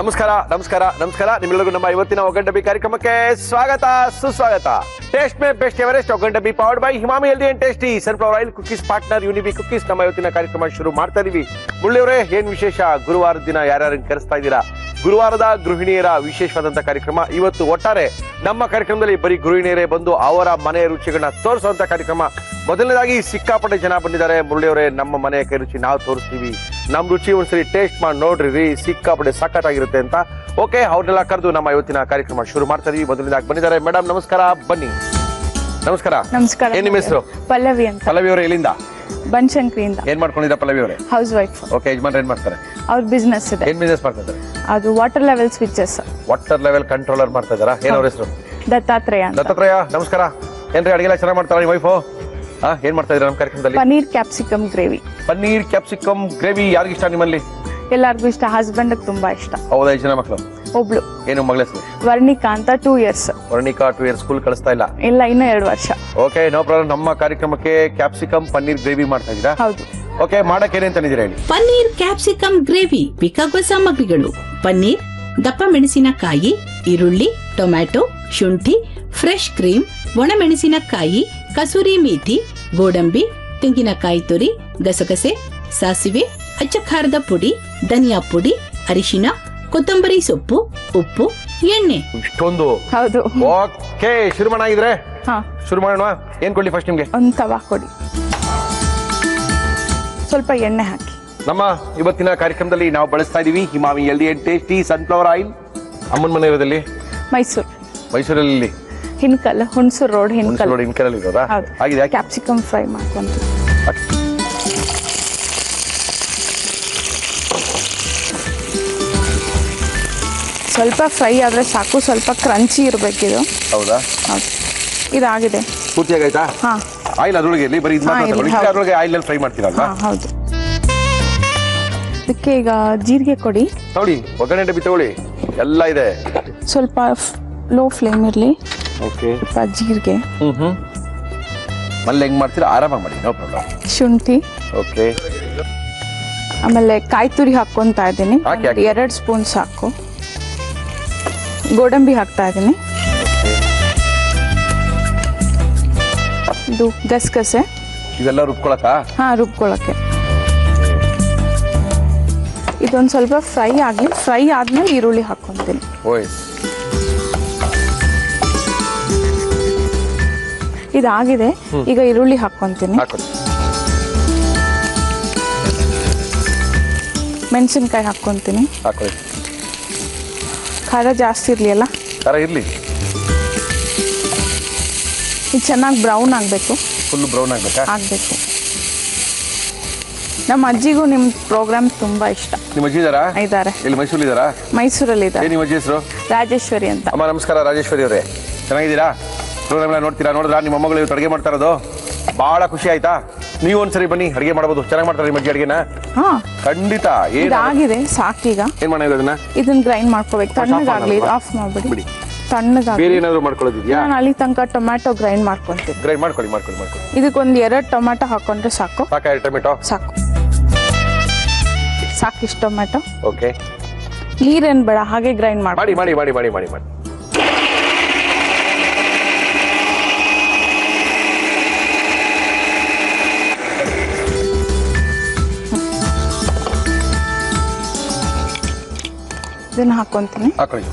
ನಮಸ್ಕಾರ ನಮಸ್ಕಾರ ನಮಸ್ಕಾರ. ನಿಮ್ಮೆಲ್ಲರಿಗೂ ನಮ್ಮ ಇವತ್ತಿನ ಒಗ್ಗಂಡಬಿ ಕಾರ್ಯಕ್ರಮಕ್ಕೆ ಸ್ವಾಗತ, ಸುಸ್ವಾಗತ. Taste May best Everest ಒಗ್ಗಂಡಬಿ powered by Emami healthy and tasty sunflower oil cookies partner Unibic cookies ನಮ್ಮ ಇವತ್ತಿನ ಕಾರ್ಯಕ್ರಮ ಶುರು ಮಾಡ್ತಾ ಇದೀವಿ. ಮುಳ್ಳಿಯವರೇ ಏನ್ ವಿಶೇಷ? ಗುರುವಾರ ದಿನ ಯಾರ್ಯಾರನ್ನ ಕರೆಸ್ತಾ ಇದ್ದೀರಾ? ಗುರುವಾರದ ಗೃಹಿಣಿಯರ ವಿಶೇಷವಾದಂತಹ ಕಾರ್ಯಕ್ರಮ. ಇವತ್ತು ಒಟ್ಟಾರೆ ನಮ್ಮ ಕಾರ್ಯಕ್ರಮದಲ್ಲಿ ಬರೀ ಗೃಹಿಣಿಯರೇ ಬಂದು ಅವರ ಮನೆಯ ರುಚಿಗಳನ್ನ ತೋರಿಸುವಂತ ಕಾರ್ಯಕ್ರಮ. ಮೊದಲನೇದಾಗಿ ಸಿಕ್ಕಾಪಟ್ಟೆ ಜನ ಬಂದಿದ್ದಾರೆ. ಮುರಳಿಯವರೇ ನಮ್ಮ ಮನೆಯ ಕೈ ರುಚಿ ನಾವು ತೋರಿಸ್ತೀವಿ. ನಮ್ ರುಚಿ ಒಂದ್ಸರಿ ಟೇಸ್ಟ್ ಮಾಡಿ ನೋಡ್ರಿ ರೀ. ಸಿಕ್ಕಾಪಟ್ಟೆ ಸಖತ್ತಾಗಿರುತ್ತೆ ಅಂತ. ಓಕೆ ಅವ್ರನ್ನೆಲ್ಲ ಕರೆದು ನಮ್ಮ ಇವತ್ತಿನ ಕಾರ್ಯಕ್ರಮ ಶುರು ಮಾಡ್ತಾ ಇದೀವಿ. ಮೊದಲನೇದಾಗಿ ಬಂದಿದ್ದಾರೆ. ಮೇಡಮ್ ನಮಸ್ಕಾರ. ಬನ್ನಿ. ನಮಸ್ಕಾರ. ನಮಸ್ಕಾರ. ಏನ್ ನಿಮ್ಮ ಹೆಸರು? ಪಲ್ಲವಿ ಅಂತ. ಪಲ್ಲವಿ ಅವರೇ ಎಲ್ಲಿಂದ? ಬನಶಂಕರಿಯಿಂದ. ಏನ್ ಮಾಡ್ಕೊಂಡಿದ್ರ ಪಲ್ಲವಿ ಅವರೇ? ಹೌಸ್ ವೈಫ್ ಓಕೆ ಯಜಮಾನ್ ಏನ್ ಮಾಡ್ತಾರೆ? ಅವ್ರ ಬಿಸ್ನೆಸ್ ಇದೆ. ಏನ್ ಬಿಸ್ನೆಸ್ ಮಾಡ್ತಾ ಇದ್ದಾರೆ ಅದು water level switches water level controller ಮಾಡ್ತಾ ಇದ್ದಾರಾ ಏನ್ ಅವ್ರ ಹೆಸರು? ದತ್ತಾತ್ರೇಯ ಅಂತ. ದತ್ತಾತ್ರೇಯ ನಮಸ್ಕಾರ. ಏನ್ರಿ ಅಡಿಗೆ ಎಲ್ಲ ಚೆನ್ನಾಗಿ ಮಾಡ್ತಾರ ನಿಮ್ಮ ವೈಫು ಹಾ ಏನ್ ಮಾಡ್ತಾ ಇದ್ರ ನಮ್ಮ ಕಾರ್ಯಕ್ರಮದಲ್ಲಿ? Paneer capsicum gravy paneer capsicum gravy ಯಾರಿಗಿಷ್ಟ ಇಷ್ಟ ನಿಮ್ಮಲ್ಲಿ? ಎಲ್ಲರಿಗೂ ಇಷ್ಟ ಹಸ್ಬೆಂಡ್ ತುಂಬಾ ಇಷ್ಟ. ಹೌದಾ ಜನ ಮಕ್ಕಳು ಒಬ್ಳು. ಏನು ಮಗಳ ಹೆಸರು ವರ್ಣಿಕಾ ಅಂತ two years Varnika two year school ಕಳಿಸ್ತಾ ಇಲ್ಲ? ಇಲ್ಲ ಇನ್ನೂ ಎರಡು ವರ್ಷ. ಓಕೆ ನೋ ಪ್ರಾಬ್ಲಮ್ ನಮ್ಮ ಕಾರ್ಯಕ್ರಮಕ್ಕೆ ಕ್ಯಾಪ್ಸಿಕಮ್ ಪನ್ನೀರ್ ಗ್ರೇವಿ ಮಾಡ್ತಾ ಇದ್ದೀರಾ? ಹೌದು. ಓಕೆ ಮಾಡಕ್ಕೆ ಏನೇನ್ ತಂದಿದ್ದೀರಾ ಹೇಳಿ? ಪನ್ನೀರ್ ಕ್ಯಾಪ್ಸಿಕಮ್ ಗ್ರೇವಿ ಬೇಕಾಗುವ ಸಾಮಗ್ರಿಗಳು. ಪನ್ನೀರ್ ದಪ್ಪ ಮೆಣಸಿನಕಾಯಿ ಈರುಳ್ಳಿ ಟೊಮ್ಯಾಟೊ ಶುಂಠಿ ಫ್ರೆಶ್ ಕ್ರೀಮ್ ಒಣಮೆಣಸಿನಕಾಯಿ ಕಸೂರಿ ಮೇಥಿ ಗೋಡಂಬಿ ತೆಂಗಿನಕಾಯಿ ತುರಿ ಗಸಗಸೆ ಸಾಸಿವೆ ಅಚ್ಚ ಖಾರದ ಪುಡಿ ಧನಿಯಾ ಪುಡಿ ಅರಿಶಿನ ಕೊತ್ತಂಬರಿ ಸೊಪ್ಪು ಉಪ್ಪು ಎಣ್ಣೆ ಇಷ್ಟೊಂದು. ಹೌದು. ಓಕೆ ಶುರು ಮಾಡಾಗಿದ್ರೆ ಹಾ. ಶುರು ಮಾಡೋಣ ಏನ್ ಕೊಡ್ಲಿ ಫಸ್ಟ್ ನಿಮ್ಗೆ? ಒಂದು ತವಾ ಕೊಡಿ. ಸ್ವಲ್ಪ ಎಣ್ಣೆ ಹಾಕಿ. ನಮ್ಮ ಇವತ್ತಿನ ಕಾರ್ಯಕ್ರಮದಲ್ಲಿ ನಾವು ಬಳಸ್ತಾ ಇದೀವಿ Emami healthy and tasty sunflower oil ಅಮ್ಮನ ಮನೆ ಇರೋದಲ್ಲಿ? ಮೈಸೂರು. ಮೈಸೂರಲ್ಲಿ ಹಿನ್ಕಲ್ ಹುಣಸೂರು ರೋಡ್ ಹಿನ್ಕಲ್. ಹಿನ್ಕಲ್ ಇನ್ಕರಲ್ಲಿ ಇರೋದಾ? ಹೌದು. ಆಗಿದೆ ಯಾಕೆ? ಕ್ಯಾಪ್ಸಿಕಮ್ ಫ್ರೈ ಮಾಡ್ಕೊಂತೀವಿ. ಸ್ವಲ್ಪ ಫ್ರೈ ಆದರೆ ಸಾಕು ಸ್ವಲ್ಪ ಕ್ರಂಚಿ ಇದು. ಹೌದಾ? ಇದಾಗಿದೆ. ಪೂರ್ತಿಯಾಗಿ ಆಯ್ತಾ ಹಾಂ. ಆಯಿಲ್ ಅದರೊಳಗೆ ಇರಲಿ ಬರೀ ಇದು ಹಾ, ಮಾತ್ರ ಇರ್ಲಿ, ಹೌದು. ಅದ್ರೊಳಗೆ ಆಯಿಲ್ ಅಲ್ಲಿ ಫ್ರೈ ಮಾಡ್ತೀರಲ್ವಾ? ಹಾಂ ಹೌದು. ಇದಕ್ಕೆ ಈಗ ಜೀರಿಗೆ ಕೊಡಿ. ನೋಡಿ ಒಗ್ಗರಣೆ ಡಬ್ಬಿ ತಗೊಳ್ಳಿ. ಎಲ್ಲ ಇದೆ. ಸ್ವಲ್ಪ ಲೋ ಫ್ಲೇಮ್ ಇರಲಿ. ಓಕೆ. ಸ್ವಲ್ಪ ಜೀರಿಗೆ. ಹ್ಞೂ ಹ್ಞೂ ಮಲ್ಲಿ ಹೆಂಗೆ ಮಾಡ್ತೀರಾ? ಆರಾಮಾಗಿ ಮಾಡಿ ನೋ ಪ್ರಾಬ್ಲಮ್. ಶುಂಠಿ. ಓಕೆ. ಆಮೇಲೆ ಕಾಯಿ ತುರಿ ಹಾಕ್ಕೊಂತಾ ಇದ್ದೀನಿ. ಹಾಕಿ, ಹಾಕಿ. ಎರಡು ಸ್ಪೂನ್ ಸಾಕು. ಗೋಡಂಬಿ ಹಾಕ್ತಾ ಇದ್ದೀನಿ. ಇದು ಗಸಗಸೆ. ಇದೆಲ್ಲ ರುಬ್ಕೊಳಕ ಹಾಂ ರುಬ್ಕೊಳಕ್ಕೆ. ಇದೊಂದು ಸ್ವಲ್ಪ ಫ್ರೈ ಆಗಲಿ ಫ್ರೈ ಆದ್ಮೇಲೆ ಈರುಳ್ಳಿ ಹಾಕ್ಕೊತೀನಿ. ಓಯ್. ಇದಾಗಿದೆ. ಈಗ ಈರುಳ್ಳಿ ಹಾಕ್ಕೊತೀನಿ. ಮೆಣಸಿನ್ಕಾಯಿ ಹಾಕ್ಕೊತೀನಿ. ಹಾಕೊಳ್ಳಿ ಖಾರ ಜಾಸ್ತಿ ಇರಲಿ ಅಲ್ಲ ಖಾರ ಇರಲಿ. ಇದು ಚೆನ್ನಾಗಿ ಬ್ರೌನ್ ಆಗಬೇಕು. ಫುಲ್ ಬ್ರೌನ್ ಆಗಬೇಕಾ? ಆಗಬೇಕು. ನಮ್ಮ ಅಜ್ಜಿಗೂ ನಿಮ್ಮ ಪ್ರೋಗ್ರಾಮ್ ತುಂಬ ಇಷ್ಟ. ನಿಮ್ಮ ಅಜ್ಜಿ ಇದಾರಾ? ಇದ್ದಾರೆ. ಇಲ್ಲಿ ಮೈಸೂರಲ್ಲಿ ಇದಾರಾ? ಮೈಸೂರಲ್ಲಿ ಇದ್ದಾರೆ. ನಿಮ್ಮ ಅಜ್ಜಿ ಹೆಸರು? ರಾಜೇಶ್ವರಿ ಅಂತ. ಅಮ್ಮ ನಮಸ್ಕಾರ ರಾಜೇಶ್ವರಿ ಅವರೇ. ಚೆನ್ನಾಗಿದ್ದೀರಾ? ಪ್ರೋಗ್ರಾಮ್ ಎಲ್ಲ ನೋಡ್ತೀರಾ ನೋಡಿದ್ರಾ? ನಿಮ್ಮ ಮೊಮ್ಮಗಳು ಇವತ್ತು ಅಡುಗೆ ಮಾಡ್ತಾ ಇರೋದು. ಭಾಳ ಖುಷಿ ಆಯ್ತಾ? ನೀವು ಒಂದ್ಸರಿ ಬನ್ನಿ ಅಡುಗೆ ಮಾಡಬಹುದು ಚೆನ್ನಾಗಿ ಮಾಡ್ತಾರೆ ನಿಮ್ಮ ಅಜ್ಜಿ ಅಡುಗೆನ. ಹಾ. ಖಂಡಿತ ಏನ್ ಇದಾಗಿದೆ ಸಾಕೀಗ ಏನ್ ಮಾಡೋದು ಅದನ್ನ? ಇದನ್ನ ಗ್ರೈಂಡ್ ಮಾಡ್ಕೋಬೇಕು. ತಣ್ಣಗಾಗ್ಲಿ ಮಾಡಲ್ವಾ? ಆಫ್ ಮಾಡ್ಬಿಡಿ. ಬಿಡಿ. ತಣ್ಣಗಾಗ್ಲಿ. ಬೇರೆ ಏನಾದ್ರು ಮಾಡ್ಕೊಳ್ಳೋದಿದ್ಯಾ? ನಾನು ಅಲ್ಲಿ ತನಕ ಟೊಮ್ಯಾಟೊ ಗ್ರೈಂಡ್ ಮಾಡ್ಕೊಂತೀನಿ ಗ್ರೈಂಡ್ ಮಾಡ್ಕೊಳ್ಳಿ ಮಾಡ್ಕೊಳ್ಳಿ ಮಾಡ್ಕೊಳ್ಳಿ. ಇದಕ್ಕೊಂದು ಎರಡು ಟೊಮ್ಯಾಟೊ ಹಾಕೊಂಡ್ರೆ ಸಾಕು. ಸಾಕಾ ಟೊಮೆಟೊ ಸಾಕು. ಸಾಕಿಷ್ಟು ಟೊಮ್ಯಾಟೊ. ಓಕೆ ನೀರೇನು ಬೇಡ ಹಾಗೆ ಗ್ರೈಂಡ್ ಮಾಡಿ ಮಾಡಿ ಮಾಡಿ ಮಾಡಿ ಮಾಡಿ ಮಾಡಿ ಮಾಡಿ. ಇದನ್ನ ಹಾಕೊಂತೀನಿ. ಹಾಕೊಳ್ಳಿ.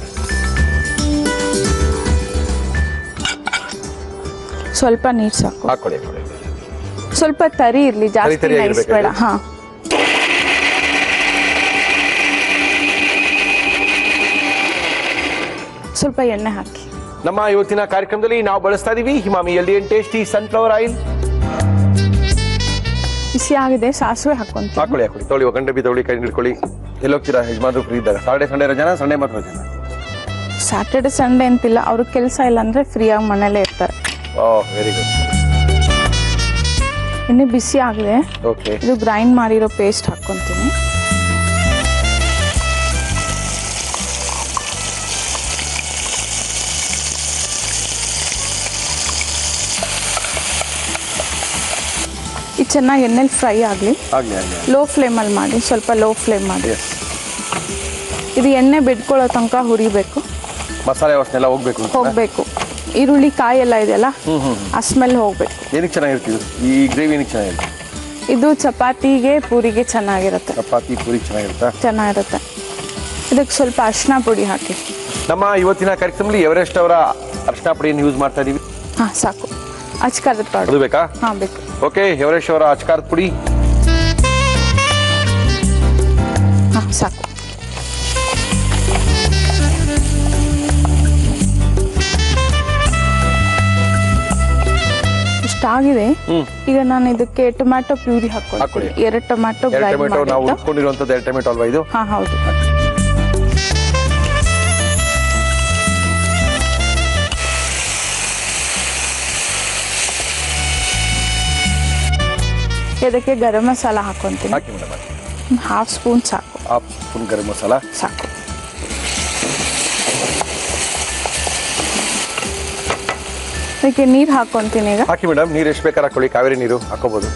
ಸ್ವಲ್ಪ ನೀರು ಸಾಕು. ಹಾಕೊಳ್ಳಿ ಹಾಕೊಳ್ಳಿ. ಸ್ವಲ್ಪ ತರಿ ಇರ್ಲಿ ಜಾಸ್ತಿ ತರಿ ನೈಸ್ ಆಗಿರ್ಬೇಕಾ ಬೇಡ? ಹಾ. ಸ್ವಲ್ಪ ಎಣ್ಣೆ ಹಾಕಿ. ನಮ್ಮ ಇವತ್ತಿನ ಕಾರ್ಯಕ್ರಮದಲ್ಲಿ ನಾವು ಬಳಸ್ತಾ ಇದೀವಿ Emami healthy and tasty sunflower oil. ಬಿಸಿ ಆಗಿದೆ ಸಾಸಿವೆ ಹಾಕೊಂತೀನಿ. ಹಾಕೊಳ್ಳಿ ಹಾಕೊಳ್ಳಿ. ತೊಳಿ ಒಗಂಡೆ ಬಿ ತೊಳಿ ಕೈ ಹಿಡ್ಕೊಳ್ಳಿ. ಎಲ್ಲಿ ಹೋಗ್ತೀರಾ ಯಜಮಾನ್ರು ಫ್ರೀ ಇದ್ದಾಗ ಸಾಟರ್ಡೆ ಸಂಡೇ ರಜಾನ ಸಂಡೇ ಮಾತ್ರ ರಜಾನ ಸ್ಯಾಟರ್ಡೆ ಸಂಡೇ ಅಂತಿಲ್ಲ. ಅವ್ರ ಕೆಲಸ ಇಲ್ಲ ಅಂದ್ರೆ ಫ್ರೀಯಾಗಿ ಮನೆಯಲ್ಲೇ ಇರ್ತಾರೆ. ಓ ವೆರಿ ಗುಡ್ ಇನ್ನೂ ಬಿಸಿ ಆಗಿದೆ ಓಕೆ ಇದು ಗ್ರೈಂಡ್ ಮಾಡಿರೋ ಪೇಸ್ಟ್ ಹಾಕ್ಕೊಂತೀನಿ ಚೆನ್ನಾಗಿ ಎಣ್ಣೆಲಿ ಫ್ರೈ ಆಗಲಿ. ಆಗಲಿ ಆಗಲಿ ಲೋ ಫ್ಲೇಮಲ್ಲಿ ಮಾಡಿ ಸ್ವಲ್ಪ ಲೋ ಫ್ಲೇಮ್ ಮಾಡಿ. ಎಸ್ ಇದು ಎಣ್ಣೆ ಬಿಟ್ಕೊಳ್ಳೋ ತನಕ ಹುರಿಬೇಕು. ಮಸಾಲೆ ವಾಸನೆ ಎಲ್ಲ ಹೋಗ್ಬೇಕು ಅಂತ ಹೋಗ್ಬೇಕು. ಈರುಳ್ಳಿ ಕಾಯಿ ಎಲ್ಲ ಇದೆಯಲ್ಲ? ಹ್ಮ್ ಹ್ಮ್ ಆ ಸ್ಮೆಲ್ ಹೋಗ್ಬೇಕು. ಏನಕ್ಕೆ ಚೆನ್ನಾಗಿರ್ತೀವಿ ಇದು? ಈ ಗ್ರೇವಿ ಏನಕ್ಕೆ ಚೆನ್ನಾಗಿರುತ್ತೆ? ಇದು ಚಪಾತಿಗೆ ಪೂರಿಗೆ ಚೆನ್ನಾಗಿರುತ್ತೆ. ಚಪಾತಿ ಪೂರಿ ಚೆನ್ನಾಗಿರುತ್ತೆ? ಚೆನ್ನಾಗಿರುತ್ತೆ. ಇದಕ್ಕೆ ಸ್ವಲ್ಪ ಅರಿಶಿನ ಪುಡಿ ಹಾಕಿ. ನಮ್ಮ ಇವತ್ತಿನ ಕಾರ್ಯಕ್ರಮದಲ್ಲಿ ಎವರೆಸ್ಟ್ ಅವರ ಅರ್ಶಿನ ಪುಡಿಯನ್ನು ಯೂಸ್ ಮಾಡ್ತಾ ಇದೀವಿ. ಹಾಂ ಸಾಕು. ಅಚ್ಕಾರದ ಅದು ಬೇಕಾ? ಹಾಂ ಬೇಕು. ಓಕೆ ಯವರೇಶ್ ಅವರ ಅಚ್ಕಾರದ ಪುಡಿ. ಸಾಕು. ಹ್ಮ್. ಈಗ ನಾನು ಇದಕ್ಕೆ ಟೊಮ್ಯಾಟೊ ಪ್ಯೂರಿ ಹಾಕೊಂಡು ಹಾಕ್ಕೊಳ್ಳಿ. ಎರಡು ಟೊಮ್ಯಾಟೊ ಟೊಮ್ಯಾಟೊ ನಾವು ಮಾಡಿದ್ದು ಎರಡು ಟೊಮೆಟೊ ಅಲ್ವಾ ಇದು? ಹಾ ಹೌದು. ಇದಕ್ಕೆ ಗರಂ ಮಸಾಲ ಹಾಕೊಂತೀನಿ? ಹಾಕಿ ಮೇಡಮ್ ಹಾಫ್ ಸ್ಪೂನ್ ಸಾಕು. Half spoon garam masala. ಸಾಕು. ಅದಕ್ಕೆ ನೀರು ಹಾಕೊಂತೀನಿ ಈಗ. ಹಾಕಿ ಮೇಡಮ್ ನೀರು ಎಷ್ಟು ಬೇಕಾದ್ರೆ ಹಾಕೊಳ್ಳಿ ಕಾವೇರಿ ನೀರು ಹಾಕೋಬೋದು.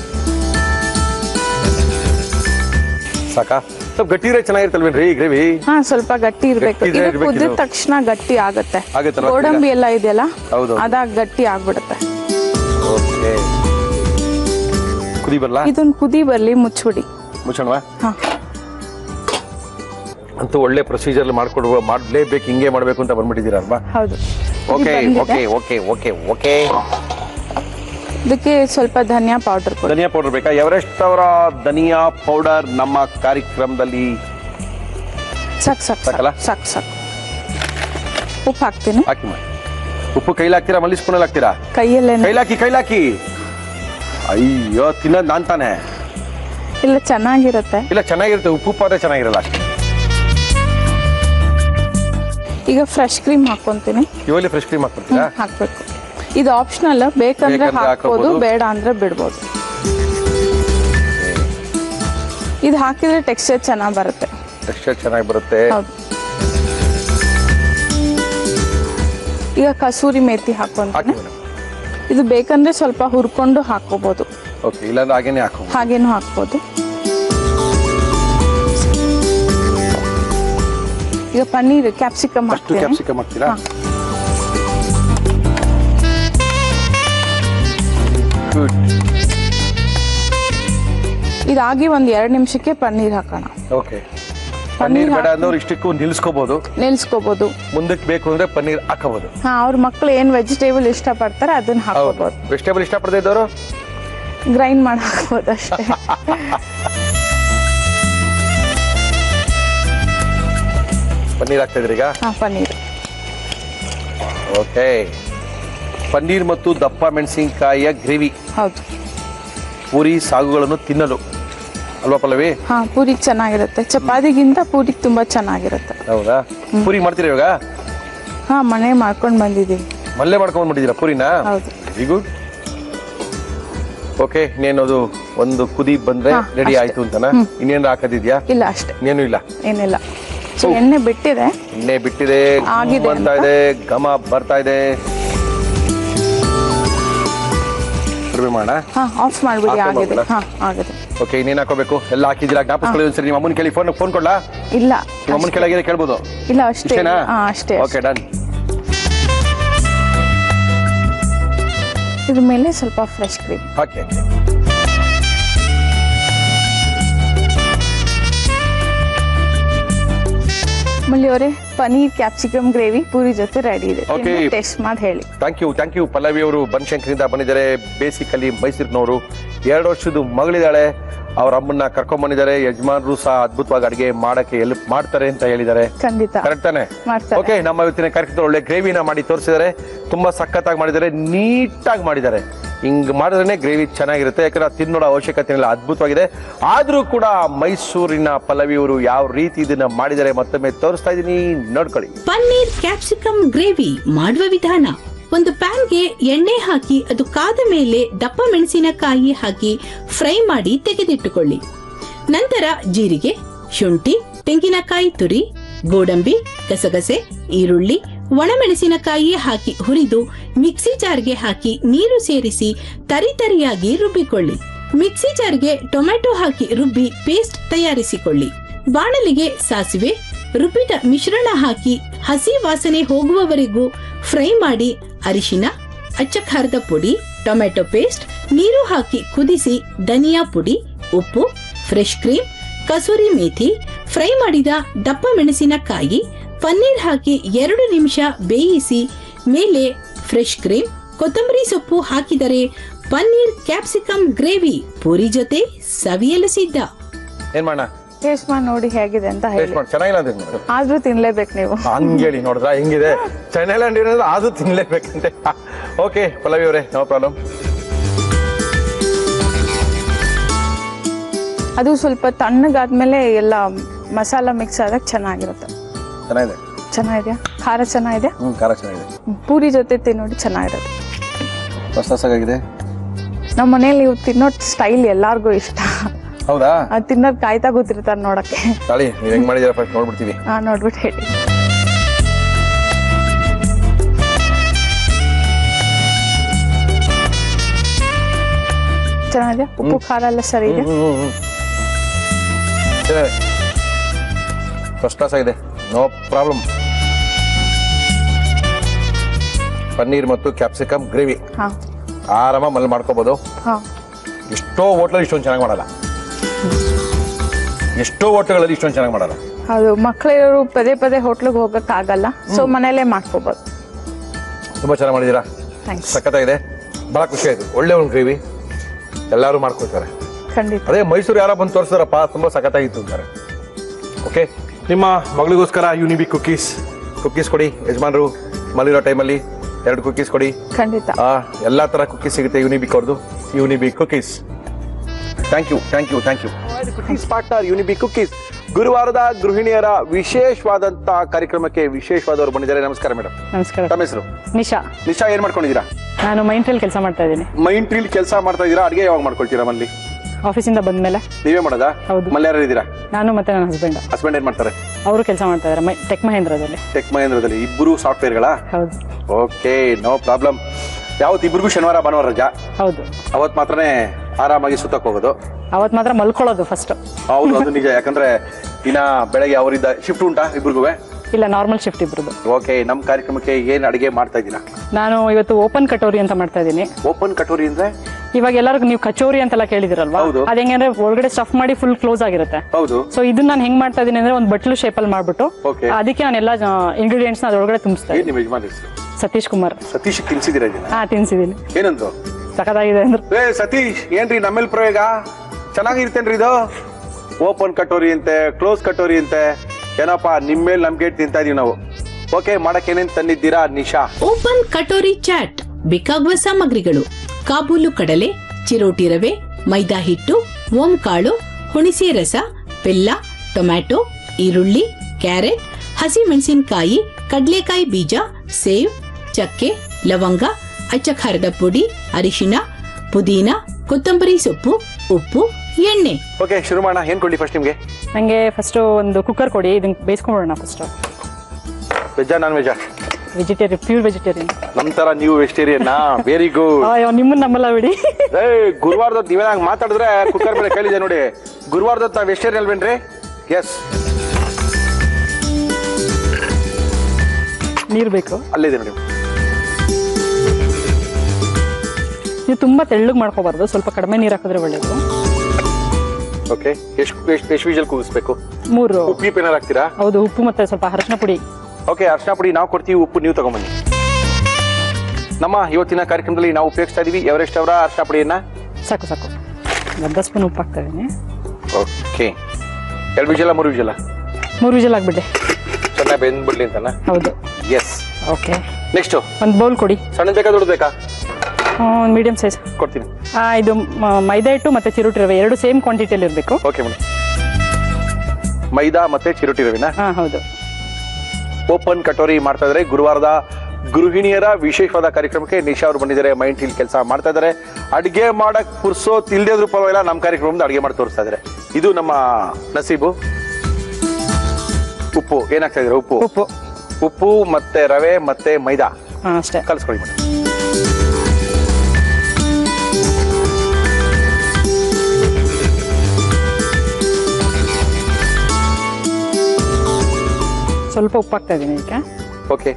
ಸಾಕಾ? ಸ್ವಲ್ಪ ಗಟ್ಟಿ ಇದ್ರೆ ಚೆನ್ನಾಗಿರ್ತಲ್ವೇನ್ರಿ ಗ್ರೇವಿ? ಹಾ ಸ್ವಲ್ಪ ಗಟ್ಟಿ ಇರ್ಬೇಕು. ಗಟ್ಟಿ ಇದು ಕುದ್ದ ಕುದಿದ ತಕ್ಷಣ ಗಟ್ಟಿ ಆಗುತ್ತೆ. ಆಗತ್ತಲ್ವಾ? ಗೋಡಂಬಿ ಎಲ್ಲ ಇದೆಯಲ್ಲ? ಹೌದು. ಅದಾಗ ಗಟ್ಟಿ ಆಗ್ಬಿಡುತ್ತೆ. ಕುದಿ ಬರಲ್ಲ ಇದೊಂದು ಕುದಿ ಬರ್ಲಿ ಮುಚ್ಚಿಬಿಡಿ. ಮುಚ್ಚಣವಾ? ಅಂತ ಅಂತೂ ಒಳ್ಳೆ ಪ್ರೊಸೀಜರ್ ಮಾಡ್ಕೊಡುವ ಮಾಡ್ಲೇಬೇಕು ಹಿಂಗೆ ಮಾಡ್ಬೇಕು ಅಂತ ಬಂದ್ಬಿಟ್ಟಿದ್ದೀರಾ ಅಲ್ವಾ? ಹೌದು. Okay okay okay okay okay ಇದಕ್ಕೆ ಸ್ವಲ್ಪ ಧನಿಯಾ ಪೌಡರ್ ಕೊಡಿ. ಧನಿಯಾ ಪೌಡರ್ ಬೇಕಾ? ಎವರೆಸ್ಟ್ ಅವರ ಧನಿಯಾ ಪೌಡರ್ ನಮ್ಮ ಕಾರ್ಯಕ್ರಮದಲ್ಲಿ ಸಾಕ್ ಸಾಕು ಸಾಕಲ್ಲ? ಸಾಕ್ ಸಾಕ್. ಉಪ್ಪು ಹಾಕ್ತೀನಿ. ಹಾಕಿ ಮಾಡಿ. ಉಪ್ಪು ಕೈಲಿ ಹಾಕ್ತೀರಾ ಮಲ್ಲಿ ಸ್ಪೂನಲ್ಲಿ ಹಾಕ್ತೀರಾ? ಕೈಯಲ್ಲೇ ಕೈಲಾಕಿ ಕೈಲಾಕಿ. ಅಯ್ಯೋ ತಿನ್ನೋದು ನಾನ್ ತಾನೆ? ಇಲ್ಲ ಚೆನ್ನಾಗಿರುತ್ತೆ. ಇಲ್ಲ ಚೆನ್ನಾಗಿರುತ್ತೆ ಉಪ್ಪು ಆದ್ರೆ ಚೆನ್ನಾಗಿರಲ್ಲ ಅಷ್ಟೇ. ಈಗ ಫ್ರೆಶ್ ಕ್ರೀಮ್ ಹಾಕೊಂತೀನಿ. ಇವಲ್ಲಿ ಫ್ರೆಶ್ ಕ್ರೀಮ್ ಹಾಕ್ಬಿಡ್ತೀರಾ? ಹಾಕ್ಬೇಕು. ಇದು ಆಪ್ಷನಲ್ ಬೇಕಂದ್ರೆ ಬೇಕಂದ್ರೆ ಹಾಕ್ಬೋದು ಹಾಕ್ಬೋದು. ಬೇಡ ಅಂದ್ರೆ ಬಿಡ್ಬೋದು. ಇದು ಹಾಕಿದ್ರೆ ಟೆಕ್ಸ್ಚರ್ ಚೆನ್ನಾಗಿ ಬರುತ್ತೆ. ಟೆಕ್ಸ್ಚರ್ ಚೆನ್ನಾಗಿ ಬರುತ್ತೆ. ಹೌದು. ಈಗ ಕಸೂರಿ ಮೇಥಿ ಹಾಕಿ ಹಾಕೊಂತೀನಿ ಮೇಡಮ್. ಇದು ಬೇಕಂದ್ರೆ ಸ್ವಲ್ಪ ಹುರ್ಕೊಂಡು ಹಾಕೋಬಹುದು ಓಕೆ ಇಲ್ಲಾಂದ್ರೆ ಹಾಗೇನೆ ಹಾಕೋ ಹಾಗೇನು ಹಾಕ್ಬೋದು. ಈಗ ಪನ್ನೀರ್ ಕ್ಯಾಪ್ಸಿಕಮ್ ಅಷ್ಟು ಹಾಕ್ತೀನಿ. ಕ್ಯಾಪ್ಸಿಕಮ್ ಹಾಕ್ತೀರಾ? ಹಾ. ಗುಡ್ ಇದಾಗಿ ಒಂದ್ ಎರಡು ನಿಮಿಷಕ್ಕೆ ಪನ್ನೀರ್ ಹಾಕೋಣ. ಓಕೆ ಪನ್ನೀರ್ ಬೇಡ ಅಂದ್ರೆ ಇಷ್ಟಕ್ಕೂ ನಿಲ್ಸ್ಕೋಬಹುದು ನಿಲ್ಸ್ಕೋಬಹುದು ಮುಂದಕ್ಕೆ ಬೇಕು ಅಂದ್ರೆ ಪನ್ನೀರ್ ಹಾಕಬಹುದು ಹಾ ಅವ್ರ ಮಕ್ಕಳು ಏನ್ ವೆಜಿಟೇಬಲ್ ಇಷ್ಟ ಪಡ್ತಾರೆ ಅದನ್ನ ಹಾಕಬಹುದು ವೆಜಿಟೇಬಲ್ ಇಷ್ಟಪಡದೇ ಇದ್ದವರು? ಗ್ರೈಂಡ್ ಮಾಡಿ ಹಾಕ್ಬೋದು ಅಷ್ಟೇ. ಪನ್ನೀರ್ ಹಾಕ್ತಾ ಇದ್ರಿ ಈಗ? ಹಾ ಪನ್ನೀರ್. ಓಕೆ ಪನ್ನೀರ್ ಮತ್ತು ದಪ್ಪ ಮೆಣಸಿನಕಾಯಿಯ ಗ್ರೇವಿ. ಹೌದು. ಪೂರಿ ಸಾಗುಗಳನ್ನು ತಿನ್ನಲು. ಅಲ್ವಾ ಪಲ್ಲವಿ? ಹಾ ಪೂರಿ ಚೆನ್ನಾಗಿರುತ್ತೆ. ಚಪಾತಿಗಿಂತ ಪೂರಿ ತುಂಬಾ ಚೆನ್ನಾಗಿರುತ್ತೆ. ಹೌದಾ? ಪೂರಿ ಮಾಡ್ತೀರಾ ಇವಾಗ? ಹಾ ಮನೆ ಮಾಡ್ಕೊಂಡು ಬಂದಿದ್ದೀವಿ ಮಲ್ಲೆ ಮಾಡ್ಕೊಂಡು ಬಂದಿದ್ದೀರಾ ಪೂರಿನ? ಹೌದು. ವೆರಿ ಗುಡ್ ಓಕೆ ಇನ್ನೇನದು ಒಂದು ಕುದಿ ಬಂದ್ರೆ ಹಾ, ರೆಡಿ. ಆಯ್ತು ಅಂತನಾ. ಇನ್ನೇನು ಹಾಕೋದಿದ್ಯಾ? ಇಲ್ಲ ಅಷ್ಟೇ. ಇನ್ನೇನು ಇಲ್ಲ? ಏನಿಲ್ಲ. ಸೊ. ಎಣ್ಣೆ ಬಿಟ್ಟಿದೆ. ಎಣ್ಣೆ ಬಿಟ್ಟಿದೆ ಆಗಿದೆ ಬರ್ತಾ ಇದೆ ಘಮ ಬರ್ತಾ ಇದೆ. ಕಡಿಮೆ ಮಾಡ. ಆಫ್ ಮಾಡ್ಬಿಡಿ ಆಗಿದೆ. ಹಾ ಆಗಿದೆ. ಓಕೆ ಇನ್ನೇನು ಹಾಕೋಬೇಕು? ಎಲ್ಲ ಹಾಕಿದ್ದೀರಾ? ಜ್ಞಾಪಿಸ್ಕೊಳ್ಳಿ ಒಂದ್ಸರಿ. ನಿಮ್ಮ ಅಮ್ಮನ ಕೇಳಿ ಫೋನ್ ಫೋನ್ ಕೊಡ್ಲಾ? ಇಲ್ಲ ನಿಮ್ಮ ಅಮ್ಮನ ಕೇಳಾಗಿದೆ ಕೇಳ್ಬೋದು. ಇಲ್ಲ ಅಷ್ಟೇ. ಇಷ್ಟೇನಾ? ಹಾ ಅಷ್ಟೇ ಓಕೆ ಡನ್ ಇದ್ರ ಮೇಲೆ ಸ್ವಲ್ಪ ಫ್ರೆಶ್ ಕ್ರೀಮ್ ಓಕೆ ಹಾಕಿ ಅವರೇ ಪನೀರ್ ಕ್ಯಾಪ್ಸಿಕಮ್ ಗ್ರೇವಿ ಪೂರಿ ಜೊತೆ ರೆಡಿ ಇದೆ. Okay. ಟೇಸ್ಟ್ ಮಾಡಿ ಹೇಳಿ. Thank you thank you Pallavi ಅವರು ಬನಶಂಕರಿಂದ ಬಂದಿದ್ದಾರೆ. ಬೇಸಿಕಲಿ ಮೈಸೂರಿನವರು ಎರಡು ವರ್ಷದ ಮಗಳಿದ್ದಾಳೆ. ಅವ್ರ ಅಮ್ಮನ್ನ ಕರ್ಕೊಂಡ್ ಬಂದಿದ್ದಾರೆ. ಯಜಮಾನರು ಸಹ ಅದ್ಭುತವಾಗಿ ಅಡಿಗೆ ಮಾಡಕ್ಕೆ ಎಲ್ಪ್ ಮಾಡ್ತಾರೆ ಅಂತ ಹೇಳಿದ್ದಾರೆ. ಖಂಡಿತ. ಕರೆಕ್ಟ್ ತಾನೆ? ಮಾಡ್ತಾರೆ. ಓಕೆ ನಮ್ಮ ಇವತ್ತಿನ ಕಾರ್ಯಕ್ರಮದಲ್ಲಿ ಒಳ್ಳೆ ಗ್ರೇವಿನ ಮಾಡಿ ತೋರಿಸಿದ್ದಾರೆ. ತುಂಬಾ ಸಖತ್ತಾಗಿ ಮಾಡಿದ್ದಾರೆ. ನೀಟಾಗಿ ಮಾಡಿದ್ದಾರೆ. ಹಿಂಗ್ ಮಾಡಿದ್ರೆ ಗ್ರೇವಿ ಚೆನ್ನಾಗಿರುತ್ತೆ. ಯಾಕಂದ್ರೆ ತಿನ್ನೋಡ ಅವಶ್ಯಕತೆ ಇಲ್ಲ ಅದ್ಭುತವಾಗಿದೆ. ಆದ್ರೂ ಕೂಡ ಮೈಸೂರಿನ ಪಲ್ಲವಿಯವರು ಯಾವ ರೀತಿ ಇದನ್ನ ಮಾಡಿದರೆ ಮತ್ತೊಮ್ಮೆ ತೋರಿಸ್ತಾ ಇದೀನಿ ನೋಡ್ಕೊಳ್ಳಿ. ಪನ್ನೀರ್ ಕ್ಯಾಪ್ಸಿಕಮ್ ಗ್ರೇವಿ ಮಾಡುವ ವಿಧಾನ. ಒಂದು ಪ್ಯಾನ್ಗೆ ಎಣ್ಣೆ ಹಾಕಿ, ಅದು ಕಾದ ಮೇಲೆ ದಪ್ಪ ಮೆಣಸಿನಕಾಯಿ ಹಾಕಿ ಫ್ರೈ ಮಾಡಿ ತೆಗೆದಿಟ್ಟುಕೊಳ್ಳಿ. ನಂತರ ಜೀರಿಗೆ, ಶುಂಠಿ, ತೆಂಗಿನಕಾಯಿ ತುರಿ, ಗೋಡಂಬಿ, ಗಸಗಸೆ, ಈರುಳ್ಳಿ ಒಣಮೆಣಸಿನಕಾಯಿ ಹಾಕಿ ಹುರಿದು ಮಿಕ್ಸಿ ಜಾರ್ಗೆ ಹಾಕಿ ನೀರು ಸೇರಿಸಿ ತರಿತರಿಯಾಗಿ ರುಬ್ಬಿಕೊಳ್ಳಿ. ಮಿಕ್ಸಿ ಜಾರ್ಗೆ ಟೊಮೆಟೊ ಹಾಕಿ ರುಬ್ಬಿ ಪೇಸ್ಟ್ ತಯಾರಿಸಿಕೊಳ್ಳಿ. ಬಾಣಲಿಗೆ ಸಾಸಿವೆ, ರುಬ್ಬಿದ ಮಿಶ್ರಣ ಹಾಕಿ ಹಸಿ ವಾಸನೆ ಹೋಗುವವರೆಗೂ ಫ್ರೈ ಮಾಡಿ ಅರಿಶಿನ ಅಚ್ಚ ಖಾರದ ಪುಡಿ, ಟೊಮೆಟೊ ಪೇಸ್ಟ್, ನೀರು ಹಾಕಿ ಕುದಿಸಿ ಧನಿಯಾ ಪುಡಿ, ಉಪ್ಪು, fresh cream, kasuri methi, fry ಮಾಡಿದ ದಪ್ಪ ಮೆಣಸಿನಕಾಯಿ ಪನ್ನೀರ್ ಹಾಕಿ ಎರಡು ನಿಮಿಷ ಬೇಯಿಸಿ ಮೇಲೆ ಫ್ರೆಶ್ ಕ್ರೀಮ್ ಕೊತ್ತಂಬರಿ ಸೊಪ್ಪು ಹಾಕಿದರೆ ಪನ್ನೀರ್ ಕ್ಯಾಪ್ಸಿಕಮ್ ಗ್ರೇವಿ ಪೂರಿ ಜೊತೆ ಸವಿಯಲು ಸಿದ್ಧ. ಏನ್ ಮಾಡೋಣ ಟೇಸ್ಟ್ ಮಾಡಿ ನೋಡಿ ಹೇಗಿದೆ ಅಂತ ಟೇಸ್ಟ್ ಹೇಳಿ ಮಾಡಿ ಚೆನ್ನಾಗಿಲ್ಲ ಅಂತ? ಆದ್ರೂ ತಿನ್ಲೇಬೇಕು ನೀವು. ಹಂಗೇಳಿ ನೋಡಿದ್ರ ಹೆಂಗಿದೆ. ಚೈನಾಲ್ಯಾಂಡ್ ಏನಾದ್ರು ಅದು ತಿನ್ಲೇಬೇಕಂತೆ. ಓಕೆ ಪಲ್ಲವಿ ಅವರೇ ನೋ ಪ್ರಾಬ್ಲಮ್ ಅದು ಸ್ವಲ್ಪ ತಣ್ಣಗಾದ್ಮೇಲೆ ಎಲ್ಲ ಮಸಾಲ ಮಿಕ್ಸ್ ಆದಾಗ ಚೆನ್ನಾಗಿರುತ್ತೆ. ಚೆನ್ನಾಗಿದೆ. ಚೆನ್ನಾಗಿದೆಯಾ? ಖಾರ ಚೆನ್ನಾಗಿದೆ ಹ್ಮ್ ಖಾರ ಚೆನ್ನಾಗಿದೆ. ಪೂರಿ ಜೊತೆ ತಿನ್ನೋಡಿ ಚೆನ್ನಾಗಿರುತ್ತೆ. ಹೊಸ ಹೊಸಾಗಿದೆ ನಮ್ಮ ಮನೇಲಿ ಇವು ತಿನ್ನೋ ಸ್ಟೈಲ್ ಎಲ್ಲಾರ್ಗೂ ಇಷ್ಟ. ಹೌದಾ? ಅದು ತಿನ್ನೋದು ಕಾಯ್ತಾ ಗೊತ್ತಿರ್ತಾರೆ ನೋಡಕ್ಕೆ. ತಾಳಿ ನೀವು ಹೆಂಗ್ ಮಾಡಿದ್ದೀರಾ ಫಸ್ಟ್ ನೋಡ್ಬಿಡ್ತೀವಿ. ಹಾ ನೋಡ್ಬಿಟ್ಟು ಹೇಳಿ. ಚೆನ್ನಾಗಿದೆ ಉಪ್ಪು ಖಾರ ಎಲ್ಲ ಸರಿ ಇದೆ ಫಸ್ಟ್ ಕ್ಲಾಸ್ ಆಗಿದೆ. No problem. ಪನ್ನೀರ್ ಮತ್ತು ಕ್ಯಾಪ್ಸಿಕಮ್ ಗ್ರೇವಿ. ಹಾ. ಆರಾಮ ಮಲ್ಲಿ ಮಾಡ್ಕೋಬಹುದು ಹಾ. ಎಷ್ಟೋ ಹೋಟ್ಲಲ್ಲಿ ಇಷ್ಟೊಂದು ಚೆನ್ನಾಗಿ ಮಾಡಲ್ಲ. ಎಷ್ಟೋ ಹೋಟ್ಲುಗಳಲ್ಲಿ ಇಷ್ಟೊಂದು ಚೆನ್ನಾಗಿ ಮಾಡಲ್ಲ. ಹೌದು ಮಕ್ಕಳಿರೋರು ಪದೇ ಪದೇ ಹೋಟ್ಲಿಗೆ ಹೋಗೋಕ್ಕಾಗಲ್ಲ. ಸೊ ಮನೆಯಲ್ಲೇ ಮಾಡ್ಕೋಬೋದು. ತುಂಬಾ ಚೆನ್ನಾಗಿ ಮಾಡಿದ್ದೀರಾ? ಥ್ಯಾಂಕ್ಸ್ ಸಖತ್ತಾಗಿದೆ ಬಹಳ ಖುಷಿ ಆಯ್ತು. ಒಳ್ಳೆ ಒಂದು ಗ್ರೇವಿ. ಎಲ್ಲರೂ ಮಾಡ್ಕೊಳ್ತಾರೆ. ಖಂಡಿತ. ಅದೇ ಮೈಸೂರು ಯಾರೋ ಬಂದು ತೋರಿಸ್ತಾರಪ್ಪ ತುಂಬಾ ಸಖತ್ತಾಗಿತ್ತು ಅಂತಾರೆ. ಓಕೆ ನಿಮ್ಮ ಮಗಳಿಗೋಸ್ಕರ ಯುನಿಬಿ ಕುಕ್ಕೀಸ್ ಕುಕ್ಕೀಸ್ ಕೊಡಿ. ಯಜಮಾನರು ಮಲಿರೋ ಟೈಮಲ್ಲಿ ಎರಡು ಕುಕ್ಕೀಸ್ ಕೊಡಿ. ಖಂಡಿತ. ಆ, ಎಲ್ಲಾ ತರ ಕುಕ್ಕೀಸ್ ಸಿಗುತ್ತೆ ಯುನಿಬಿಕ್ ಅವ್ರದ್ದು Unibic cookies thank you thank you thank you cookies partner Unibic cookies ಗುರುವಾರದ ಗೃಹಿಣಿಯರ ವಿಶೇಷವಾದಂತ ಕಾರ್ಯಕ್ರಮಕ್ಕೆ ವಿಶೇಷವಾದವರು ಬಂದಿದ್ದಾರೆ. ನಮಸ್ಕಾರ ಮೇಡಮ್ ನಮಸ್ಕಾರ. ತಮ್ಮ ಹೆಸರು? ನಿಶಾ. ನಿಶಾ ಏನ್ ಮಾಡ್ಕೊಂಡಿದ್ದೀರಾ? ನಾನು ಮೈಂಟ್ರಲ್ಲಿ ಕೆಲಸ ಮಾಡ್ತಾ ಇದ್ದೀನಿ. ಮೈಂಟ್ರಿಲ್ ಕೆಲಸ ಮಾಡ್ತಾ ಇದ್ದೀರಾ? ಅಡಿಗೆ ಯಾವಾಗ ಮಾಡ್ಕೊಳ್ತೀರಾ ಮಲ್ಲಿ? ಆಫೀಸಿಂದ ಬಂದ್ಮೇಲೆ. ನೀವೇ ಮಾಡೋದಾ? ಹೌದು. ಇದ್ದೀರಾ? ನಾನು ಮತ್ತೆ ನನ್ನ ಹಸ್ಬೆಂಡ್ ಹಸ್ಬೆಂಡ್ ಏನ್ ಮಾಡ್ತಾರೆ? ಅವರು ಕೆಲಸ ಮಾಡ್ತಾ ಇದ್ದಾರೆ ಟೆಕ್ ಮಹೇಂದ್ರದಲ್ಲಿ ಟೆಕ್ ಮಹೇಂದ್ರದಲ್ಲಿ ಇಬ್ಬರು ಸಾಫ್ಟ್ವೇರ್ಗಳಾ ಹೌದು. ಓಕೆ ನೋ ಪ್ರಾಬ್ಲಮ್ ಯಾವತ್ತು ಇಬ್ರಿಗೂ ಶನಿವಾರ ಭಾನುವಾರ ರಜಾ? ಹೌದು. ಅವತ್ ಮಾತ್ರನೇ ಆರಾಮಾಗಿ ಸುತ್ತಕ್ ಹೋಗೋದು? ಅವತ್ತು ಮಾತ್ರ ಮಲ್ಕೊಳ್ಳೋದು ಫಸ್ಟ್ ಹೌದು ಅದು ನಿಜ. ಯಾಕಂದ್ರೆ ದಿನ ಬೆಳಗ್ಗೆ ಅವರಿಂದ ಶಿಫ್ಟ್ ಉಂಟಾ ಇಬ್ರಿಗೂ ಇಲ್ಲ ನಾರ್ಮಲ್ ಶಿಫ್ಟ್ ಇಬ್ರದ್ದು ಓಕೆ ನಮ್ಮ ಕಾರ್ಯಕ್ರಮಕ್ಕೆ ಏನ್ ಅಡಿಗೆ ಮಾಡ್ತಾ ಇದ್ದೀರಾ? ನಾನು ಇವತ್ತು ಓಪನ್ ಕಟೋರಿ ಅಂತ ಮಾಡ್ತಾ ಇದ್ದೀನಿ. ಓಪನ್ ಕಟೋರಿ ಅಂದ್ರೆ? ಇವಾಗ ಎಲ್ಲರಿಗೂ ನೀವು ಕಚೋರಿ ಅಂತೆಲ್ಲ ಕೇಳಿದಿರಲ್ವಾ? ಹೌದು. ಅದ್ ಹೆಂಗಂದ್ರೆ ಒಳಗಡೆ ಸ್ಟಫ್ ಮಾಡಿ ಫುಲ್ ಕ್ಲೋಸ್ ಆಗಿರುತ್ತೆ. ಹೌದು. ಸೊ ಇದನ್ನ ನಾನು ಹೆಂಗ್ ಮಾಡ್ತಾ ಇದೀನಿ ಅಂದ್ರೆ ಒಂದು ಬಟ್ಲು ಶೇಪಲ್ಲಿ ಮಾಡ್ಬಿಟ್ಟು Okay. ಅದಕ್ಕೆ ನಾನು ಎಲ್ಲ ಇಂಗ್ರೀಡಿಯೆಂಟ್ಸ್ ಅದೊಳಗಡೆ ತುಂಬಿಸ್ತಾ ಏನ್ ಇದ್ದೀನಿ. ನಿಮ್ಮ ಯಜಮಾನ್ ಹೆಸರು? ಸತೀಶ್ ಕುಮಾರ್. ಸತೀಶ್ ತಿನ್ಸಿದಿರ ಇದನ್ನ? ಹಾ ತಿನ್ಸಿದೀನಿ ಏನಂದ್ರು? ಸಖತ್ತಾಗಿದೆ ಅಂದ್ರೆ. ಏ ಸತೀಶ್ ಏನ್ರಿ ನಮ್ಮೇಲ್ ಪ್ರಯೋಗ? ಚೆನ್ನಾಗಿರ್ತೇನ್ರಿ ಇದು? ಓಪನ್ ಕಟೋರಿ ಅಂತೆ ಕ್ಲೋಸ್ ಕಟೋರಿ ಅಂತೆ. ಏನಪ್ಪ ನಿಮ್ಮ ಮೇಲೆ ನಂಬಿಕೆ ಇಟ್ಟು ತಿಂತಾ ಇದೀವಿ ನಾವು. ಓಕೆ ಮಾಡಕ್ ಏನೇನ್ ತಂದಿದ್ದೀರಾ ನಿಶಾ? ಓಪನ್ ಕಟೋರಿ ಚಾಟ್. ಬೇಕಾಗುವ ಸಾಮಗ್ರಿಗಳು. ಕಾಬೂಲು ಕಡಲೆ ಚಿರೋಟಿ ರವೆ ಮೈದಾ ಹಿಟ್ಟು ಓಂ ಕಾಳು ಹುಣಸೆ ರಸ ಬೆಲ್ಲ ಟೊಮ್ಯಾಟೊ ಈರುಳ್ಳಿ ಕ್ಯಾರೆಟ್ ಹಸಿ ಮೆಣಸಿನಕಾಯಿ ಕಡಲೆಕಾಯಿ ಬೀಜ ಸೇವ್ ಚಕ್ಕೆ ಲವಂಗ ಅಚ್ಚ ಖಾರದ ಪುಡಿ ಅರಿಶಿನ ಪುದೀನ ಕೊತ್ತಂಬರಿ ಸೊಪ್ಪು ಉಪ್ಪು ಎಣ್ಣೆ. ಓಕೆ ಶುರು ಮಾಡೋಣ. ಏನ್ ಕೊಡ್ಲಿ ಫಸ್ಟ್ ನಿಮ್ಗೆ? ನಂಗೆ ಫಸ್ಟ್ ಒಂದು ಕುಕ್ಕರ್ ಕೊಡಿ ಇದನ್ನ ಬೇಯಿಸ್ಕೊಂಡ್ಬಿಡೋಣ ಫಸ್ಟ್ ವೆಜ್ಜಾ ನಾನ್ ವೆಜ್ಜಾ ವೆಜಿಟೇರಿಯನ್ ಪ್ಯೂರ್ ವೆಜಿಟೇರಿಯನ್ ನಮ್ ತರ ನೀವು ವೆಜಿಟೇರಿಯನ್ ವೆರಿ ಗುಡ್ ಅಯ್ಯೋ ನಿಮ್ಮನ್ನ ನಮ್ಮಲ್ಲ ಬಿಡಿ. ಏ ಗುರುವಾರದ ನೀವೇ ಹಂಗೆ ಮಾತಾಡಿದ್ರೆ ಕುಕ್ಕರ್ ಮೇಲೆ ಕೇಳಿದೆ ನೋಡಿ. ಗುರುವಾರದ ನಾವು ವೆಜಿಟೇರಿಯನ್ ಅಲ್ವೇನ್ರಿ? ಎಸ್ ನೀರು ಬೇಕು? ಅಲ್ಲಿದೆ ನೋಡಿ. ನೀವು ತುಂಬಾ ತೆಳ್ಳಗೆ ಮಾಡ್ಕೋಬಾರ್ದು ಸ್ವಲ್ಪ ಕಡಿಮೆ ನೀರು ಹಾಕಿದ್ರೆ ಒಳ್ಳೇದು. ಓಕೆ ಎಷ್ಟು ಎಷ್ಟು ಎಷ್ಟು ವಿಜಲ್ ಕೂಗಿಸ್ಬೇಕು ಮೂರು. ಉಪ್ಪು ಏನಾರು ಹಾಕ್ತೀರಾ? ಹೌದು ಉಪ್ಪು ಮತ್ತೆ ಸ್ವಲ್ಪ ಅರಶಿನ ಪುಡಿ. ಓಕೆ ಅರ್ಶಿನ ಪುಡಿ ನಾವು ಕೊಡ್ತೀವಿ ಉಪ್ಪು ನೀವು ತಗೊಂಬನ್ನಿ ನಮ್ಮ ಇವತ್ತಿನ ಕಾರ್ಯಕ್ರಮದಲ್ಲಿ ನಾವು ಉಪಯೋಗಿಸ್ತಾ ಇದೀವಿ ಎವರೆಸ್ಟ್ ಅವರ ಅರಶಿನ ಪುಡಿಯನ್ನ. ಸಾಕು ಸಾಕು. ಅರ್ಧ ಸ್ಪೂನ್ ಉಪ್ಪು ಹಾಕ್ತಾ ಇದೀನಿ ಓಕೆ. ಎರಡು ವಿಜಲ ಮೂರು ವಿಜಲ ಮೂರು ವಿಜಲ್ ಆಗ್ಬಿಟ್ಟೆ. ಚೆನ್ನಾಗಿ ಬೆಂದ್ಬಿಡ್ಲಿ ಅಂತನ? ಹೌದು. Yes okay. ನೆಕ್ಸ್ಟ್ ಒಂದು ಬೌಲ್ ಕೊಡಿ. ಸಣ್ಣ ಬೇಕಾ ದೊಡ್ಡ ಬೇಕಾ? ಒಂದು ಮೀಡಿಯಂ ಸೈಜ್ ಕೊಡ್ತೀನಿ. ಇದು ಮೈದಾ ಹಿಟ್ಟು ಮತ್ತೆ ಚಿರುಟಿ ರವೆ ಎರಡು ಸೇಮ್ ಕ್ವಾಂಟಿಟಿಯಲ್ಲಿ ಇರಬೇಕು. ಓಕೆ ಮೇಡಮ್ ಮೈದಾ ಮತ್ತೆ ಚಿರುಟಿ ರವೆನಾ ಹಾ ಹೌದು. ಓಪನ್ ಕಟೋರಿ ಮಾಡ್ತಾ ಇದ್ದಾರೆ. ಗುರುವಾರದ ಗೃಹಿಣಿಯರ ವಿಶೇಷವಾದ ಕಾರ್ಯಕ್ರಮಕ್ಕೆ ನಿಶಾ ಅವರು ಬಂದಿದ್ದಾರೆ. ಮೈಂಡ್ ಟೀಲ್ ಕೆಲಸ ಮಾಡ್ತಾ ಇದ್ದಾರೆ. ಅಡಿಗೆ ಮಾಡಕ್ ಪುರ್ಸೋ ತಿಲ್ದೇದ್ರು ಪರವಾಗಿಲ್ಲ. ನಮ್ಮ ಕಾರ್ಯಕ್ರಮದ ಅಡಿಗೆ ಮಾಡಿ ತೋರಿಸ್ತಾ ಇದ್ದಾರೆ. ಇದು ನಮ್ಮ ನಸೀಬು. ಉಪ್ಪು. ಏನಾಗ್ತಾ ಇದ್ರೆ ಉಪ್ಪು? ಉಪ್ಪು. ಉಪ್ಪು ಮತ್ತೆ ರವೆ ಮತ್ತೆ ಮೈದಾ. ಅಷ್ಟೇ. ಕಲಿಸ್ಕೊಳ್ಳಿ ಮೇಡಮ್ ಸ್ವಲ್ಪ ಉಪ್ಪು ಹಾಕ್ತಾ ಇದೀನಿ ಇದಕ್ಕೆ ಓಕೆ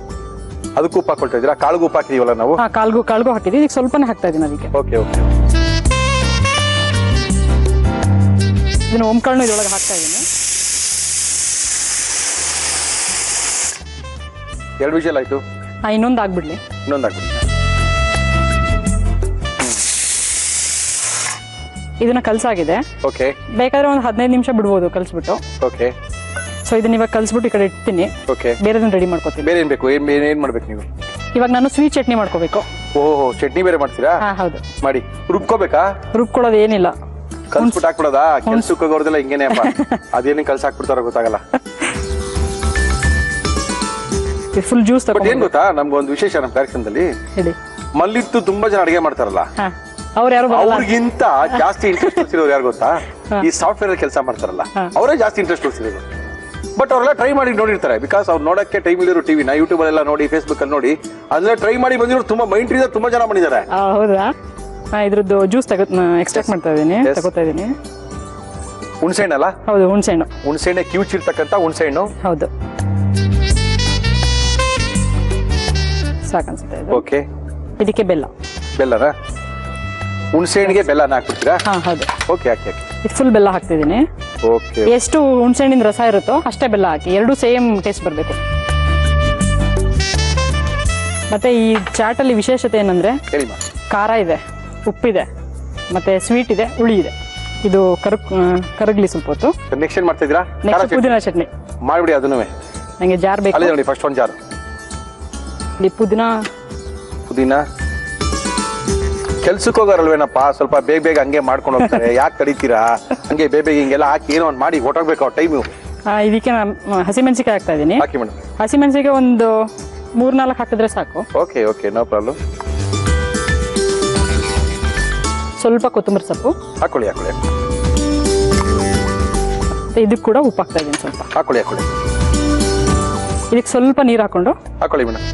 ಅದಕ್ಕೂ ಉಪ್ಪು ಹಾಕೊಳ್ತಾ ಇದ್ದೀರಾ? ಕಾಳಿಗೂ ಉಪ್ಪು ಹಾಕಿದೀವಲ್ಲ ನಾವು? ಹಾ ಕಾಲ್ಗೂ ಕಾಲ್ಗೂ ಹಾಕಿದೀನಿ. ಈಗ ಸ್ವಲ್ಪನೇ ಹಾಕ್ತಾ ಇದೀನಿ ಅದಕ್ಕೆ. ಓಕೆ ಓಕೆ ಇದನ್ನ ಓಂಕಾಳ್ನು ಇದ್ರೊಳಗೆ ಹಾಕ್ತಾ ಇದೀನಿ ಎರಡು ವಿಷಯ ಆಯ್ತು? ಹಾ ಇನ್ನೊಂದು ಆಗ್ಬಿಡ್ಲಿ. ಇನ್ನೊಂದು ಆಗ್ಬಿಡ್ಲಿ. ಇದನ್ನ ಕಲ್ಸಾಗಿದೆ. ಓಕೆ ಬೇಕಾದ್ರೆ ಒಂದು ಹದಿನೈದು ನಿಮಿಷ ಬಿಡ್ಬೋದು ಕಲ್ಸ್ಬಿಟ್ಟು. ಓಕೆ ಸೊ ಇದನ್ನ ಇವಾಗ ಕಲ್ಸ್ಬಿಟ್ಟು ಈ ಕಡೆ ಇಡ್ತೀನಿ. ಓಕೆ ಬೇರೆದನ್ನ ರೆಡಿ ಮಾಡ್ಕೋತೀನಿ. ಬೇರೆ ಏನ್ ಬೇಕು? ಏನ್ ಏನ್ ಏನ್ ಮಾಡ್ಬೇಕು ನೀವು? ಇವಾಗ ನಾನು ಸ್ವೀಟ್ ಚಟ್ನಿ ಮಾಡ್ಕೋಬೇಕು. ಓಹೋ ಚಟ್ನಿ ಬೇರೆ ಮಾಡ್ತೀರಾ? ಹಾ ಹೌದು. ಮಾಡಿ. ರುಬ್ಕೋಬೇಕಾ? ರುಬ್ಕೊಳ್ಳೋದು ಏನಿಲ್ಲ. ಕಲ್ಸ್ಬಿಟ್ಟು ಹಾಕ್ಬಿಡೋದಾ? ಕೆಲ್ಸಕ್ಕೆ ಹೋಗೋರ್ದೆಲ್ಲ ಹಿಂಗೇನೆ ಅಪ್ಪ ಅದೇನು ಕಲ್ಸ್ ಹಾಕ್ಬಿಡ್ತಾರೋ ಗೊತ್ತಾಗಲ್ಲ. ಫುಲ್ ಜ್ಯೂಸ್ ಬಟ್ ಏನ್ ತಗೊಂಡು ಗೊತ್ತಾ? ನಮ್ಗೊಂದು ವಿಶೇಷ ನಮ್ಮ ಕಾರ್ಯಕ್ರಮದಲ್ಲಿ. ಹೇಳಿ. ಮಲ್ಲಿತ್ತು ತುಂಬಾ ಜನ ಅಡಿಗೆ ಮಾಡ್ತಾರಲ್ಲ. ಹಾ. ಅವ್ರು ಯಾರು ಬರಲ್ಲ? ಅವ್ರಿಗಿಂತ ಜಾಸ್ತಿ ಇಂಟ್ರೆಸ್ಟ್ ತೋರಿಸಿರೋರು ಯಾರು ಗೊತ್ತಾ? ಈ ಸಾಫ್ಟ್ವೇರ್ ಅಲ್ಲಿ ಕೆಲಸ ಮಾಡ್ತಾರಲ್ಲ. ಅವರೇ ಜಾಸ್ತಿ ಇಂಟ್ರೆಸ್ಟ್ ತೋರಿಸಿರೋರು. ಬಟ್ ಅವರೆಲ್ಲ ಟ್ರೈ ಮಾಡಿ ನೋಡಿರ್ತಾರೆ. ಬಿಕಾಸ್ ಅವ್ರು ನೋಡಕ್ಕೆ ಟೈಮ್ ಇಲ್ಲಿರೋ ನಾ ಯೂಟ್ಯೂಬ್ ಅಲ್ಲೆಲ್ಲ ನೋಡಿ ಫೇಸ್ಬುಕ್ ಅಲ್ಲಿ ನೋಡಿ ಅದನ್ನ ಟ್ರೈ ಮಾಡಿ ಬಂದಿರೋ ತುಂಬಾ ಮೈಂಡ್ ಇಂದ ತುಂಬಾ ಜನ ಮಾಡಿದ್ದಾರೆ ಆ, ಹೌದಾ? ಇದ್ರದ್ದು ಜ್ಯೂಸ್ ತಗೋ ಎಕ್ಸ್ಟ್ರಾಕ್ಟ್ ಮಾಡ್ತಾ ಇದೀನಿ Yes. ತಗೋತಾ ಇದೀನಿ ಹುಣಸೆಹಣ್ಣು ಅಲ್ಲ? ಹೌದು ಹುಣಸೆಹಣ್ಣು. ಹುಣಸೆಹಣ್ಣೆ ಹುಣಸೆ ಹುಣಸೆಹಣ್ಣು. ಹೌದು. ಸಾಕನ್ಸುತ್ತೆ ಇದು. ಓಕೆ ಇದಕ್ಕೆ ಬೆಲ್ಲ. ಬೆಲ್ಲನ? ಹುಣಸೆಹಣ್ಣಿಗೆ ಬೆಲ್ಲನ ಹಾಕ್ಬಿಡ್ತೀರಾ? ಹಾ ಹೌದು. ಓಕೆ ಓಕೆ ಓಕೆ ಇದು ಫುಲ್ ಬೆಲ್ಲ ಹಾಕ್ತಿದ್ದೀನಿ. ಎಷ್ಟು ಹುಣಸೆಹಣ್ಣಿನ ರಸ ಇರುತ್ತೋ ಅಷ್ಟೇ ಬೆಲ್ಲ ಹಾಕಿ. ಎರಡು ಸೇಮ್ ಟೇಸ್ಟ್ ಬರಬೇಕು. ಮತ್ತೆ ಈ ಚಾಟಲ್ಲಿ ವಿಶೇಷತೆ ಏನಂದ್ರೆ ಖಾರ ಇದೆ ಉಪ್ಪಿದೆ ಮತ್ತೆ ಸ್ವೀಟ್ ಇದೆ ಹುಳಿ ಇದೆ. ಇದು ಕರು ಕರಗ್ಲಿ ಸ್ವಲ್ಪ ಹೊತ್ತು ನೆಕ್ಸ್ಟ್ ಏನ್ ಮಾಡ್ತಾ ಇದ್ದೀರಾ ನೆಕ್ಸ್ಟ್. ಪುದೀನ ಚಟ್ನಿ. ಮಾಡ್ಬಿಡಿ ಅದನ್ನು. ನಂಗೆ ಜಾರ್ ಬೇಕು. ಅಲ್ಲೇ ನೋಡಿ ಫಸ್ಟ್ ಒಂದ್ ಜಾರ್. ಇಲ್ಲಿ ಪುದೀನ ಪುದೀನ ಕೆಲ್ಸಕ್ಕೆ ಹೋಗೋರಲ್ವೇನಪ್ಪ? ಸ್ವಲ್ಪ ಬೇಗ ಬೇಗ ಹಂಗೆ ಮಾಡ್ಕೊಂಡು ಹೋಗ್ತಾರೆ. ಯಾಕೆ ಕಡಿತೀರಾ ಹಂಗೆ ಬೇಗ ಬೇಗ ಹಿಂಗೆಲ್ಲ ಹಾಕಿ ಏನೋ ಒಂದು ಮಾಡಿ ಹೊಟ್ಟೋಗ್ಬೇಕು ಟೈಮು. ಇದಕ್ಕೆ ನಾನು ಹಸಿಮೆಣಸಿಕಾಯಿ ಹಾಕ್ತಾ ಇದ್ದೀನಿ. ಹಾಕಿ ಮೇಡಮ್. ಹಸಿಮೆಣಸಿಗೆ ಒಂದು ಮೂರ್ನಾಲ್ಕು ಹಾಕಿದ್ರೆ ಸಾಕು. Okay okay no problem. ಸ್ವಲ್ಪ ಕೊತ್ತಂಬರಿ ಸೊಪ್ಪು. ಹಾಕೊಳ್ಳಿ ಹಾಕೊಳ್ಳಿ. ಇದಕ್ಕೆ ಕೂಡ ಉಪ್ಪು ಹಾಕ್ತಾ ಇದ್ದೀನಿ ಸ್ವಲ್ಪ. ಹಾಕೊಳ್ಳಿ ಹಾಕೊಳ್ಳಿ. ಇದಕ್ಕೆ ಸ್ವಲ್ಪ ನೀರು ಹಾಕೊಂಡು ಹಾಕೊಳ್ಳಿ ಮೇಡಮ್.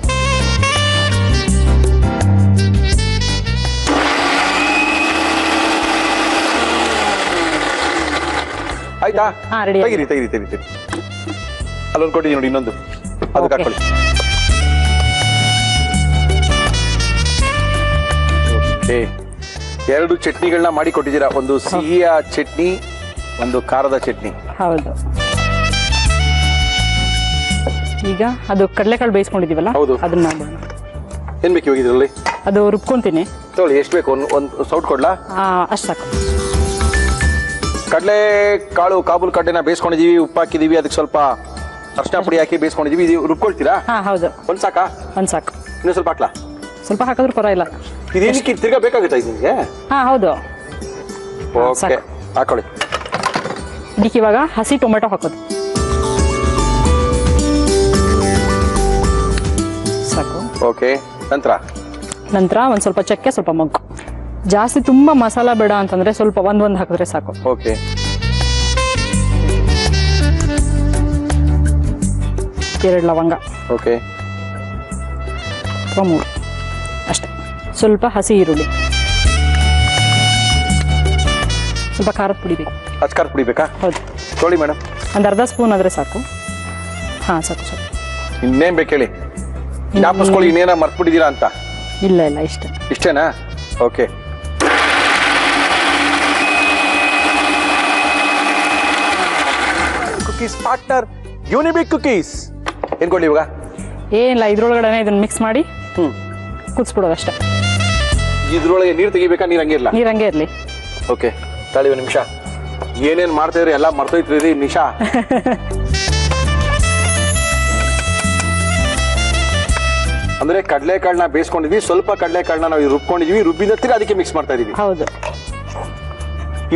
ಆಯ್ತಾ? ಹಾ, ready ತೆಗಿರಿ ತೆಗಿರಿ ತೆಗಿರಿ ತೆಗಿರಿ. ಅಲ್ಲೊಂದು ಕೊಟ್ಟಿದ್ದೀನಿ ನೋಡಿ ಇನ್ನೊಂದು. ಅದು Okay. ಹಾಕೊಳ್ಳಿ ಓಕೆ ಎರಡು ಚಟ್ನಿಗಳನ್ನ ಮಾಡಿ ಕೊಟ್ಟಿದ್ದೀರಾ? ಒಂದು ಸಿಹಿಯ ಚಟ್ನಿ ಒಂದು ಖಾರದ ಚಟ್ನಿ. ಹೌದು. ಈಗ ಅದು ಕಡಲೆಕಾಳು ಬೇಯಿಸ್ಕೊಂಡಿದೀವಲ್ಲ ಹೌದು. ಅದನ್ನ ಮಾಡೋಣ. ಏನ್ ಬೇಕು ಇವಾಗ ಇದರಲ್ಲಿ? ಅದು ರುಬ್ಕೊಂತೀನಿ. ತಗೊಳ್ಳಿ ಎಷ್ಟು ಬೇಕು? ಒಂದು ಒಂದು ಸೌಟ್ ಕೊಡ್ಲಾ? ಅಷ್ಟು ಸಾಕು. ಕಡಲೆ ಕಾಳು ಕಾಬೂಲ್ ಕಡ್ಲೆನ ಬೇಯಿಸ್ಕೊಂಡಿದೀವಿ ಉಪ್ಪು ಹಾಕಿದೀವಿ ಅದಕ್ಕೆ ಸ್ವಲ್ಪ ಅರ್ಶಿನ ಪುಡಿ ಹಾಕಿ ಬೇಯಿಸ್ಕೊಂಡಿದೀವಿ. ಇದು ರುಬ್ಕೊಳ್ತೀರಾ? ಹಾ ಹೌದು. ಒಂದ್ ಸಾಕಾ? ಒಂದು ಸಾಕು. ಇನ್ನೂ ಸ್ವಲ್ಪ ಹಾಕ್ಲಾ? ಸ್ವಲ್ಪ ಹಾಕಿದ್ರು ಪರವಾಗಿಲ್ಲ. ಇದೇನಕ್ಕೆ ತಿರ್ಗಾ ಬೇಕಾಗುತ್ತೆ ಇದು ನಿಮಗೆ? ಹಾ ಹೌದು. ಓಕೆ ಸಾಕು. ಹಾಕೊಳ್ಳಿ. ಇದಕ್ಕೆ ಇವಾಗ ಹಸಿ ಟೊಮೆಟೊ ಹಾಕೋದು. ಸಾಕು. ಓಕೆ ನಂತರ? ನಂತರ ಒಂದ್ ಸ್ವಲ್ಪ ಚಕ್ಕೆ ಸ್ವಲ್ಪ ಮೊಗ್ಗು. ಜಾಸ್ತಿ ತುಂಬಾ ಮಸಾಲ ಬೇಡ ಅಂತಂದ್ರೆ ಸ್ವಲ್ಪ ಒಂದ್ ಒಂದ್ ಹಾಕಿದ್ರೆ ಸಾಕು. ಓಕೆ ಎರಡು ಲವಂಗ. ಓಕೆ ಅಥವಾ ಮೂರು. ಅಷ್ಟೆ. ಸ್ವಲ್ಪ ಹಸಿ ಈರುಳ್ಳಿ. ಸ್ವಲ್ಪ ಖಾರದ ಪುಡಿ ಬೇಕು. ಖಾರದ ಪುಡಿ ಬೇಕಾ? ಹೌದು. ತೊಳಿ ಮೇಡಮ್ ಒಂದು ಅರ್ಧ ಸ್ಪೂನ್ ಆದರೆ ಸಾಕು. ಹಾಂ ಸಾಕು ಸಾಕು. ಇನ್ನೇನು ಬೇಕು ಹೇಳಿ? ಜ್ಞಾಪಿಸ್ಕೊಳ್ಳಿ ಇನ್ನೇನ ಮರ್ತ್ಬಿಟ್ಟಿದ್ದೀರಾ ಅಂತ? ಇಲ್ಲ ಇಲ್ಲ ಇಷ್ಟೇ. ಇಷ್ಟೇನಾ? Okay cookies partner Unibic cookies ಏನ್ಕೊಳ್ಳಿ ಇವಾಗ? ಏನಿಲ್ಲ ಇದ್ರೊಳಗಡೆ ಇದನ್ನ ಮಿಕ್ಸ್ ಮಾಡಿ ಹ್ಮ್. ಕುದಿಸ್ಬಿಡೋದು ಅಷ್ಟೇ. ಇದ್ರೊಳಗೆ ನೀರು ತೆಗಿಬೇಕಾ ನೀರ್ ಹಂಗೆ ನೀರ್ ನೀರು ಹಂಗೆ ಇರಲಿ. ಓಕೆ ತಾಳಿ ಒಂದು ನಿಮಿಷ. ಏನೇನ್ ಮಾಡ್ತಾ ಇದ್ರಿ ಎಲ್ಲ ಮರ್ತೋಯ್ತಿದ್ರಿ ನಿಶಾ? ಅಂದ್ರೆ ಕಡಲೆಕಾಳನ್ನ ಬೇಯಿಸ್ಕೊಂಡಿದ್ವಿ ಸ್ವಲ್ಪ ಕಡಲೆಕಾಳನ್ನ ನಾವು ರುಬ್ಕೊಂಡಿದ್ವಿ ರುಬ್ಬಿದ ತಿರ್ಗಿ ಅದಕ್ಕೆ ಮಿಕ್ಸ್ ಮಾಡ್ತಾ ಇದೀವಿ ಹೌದು.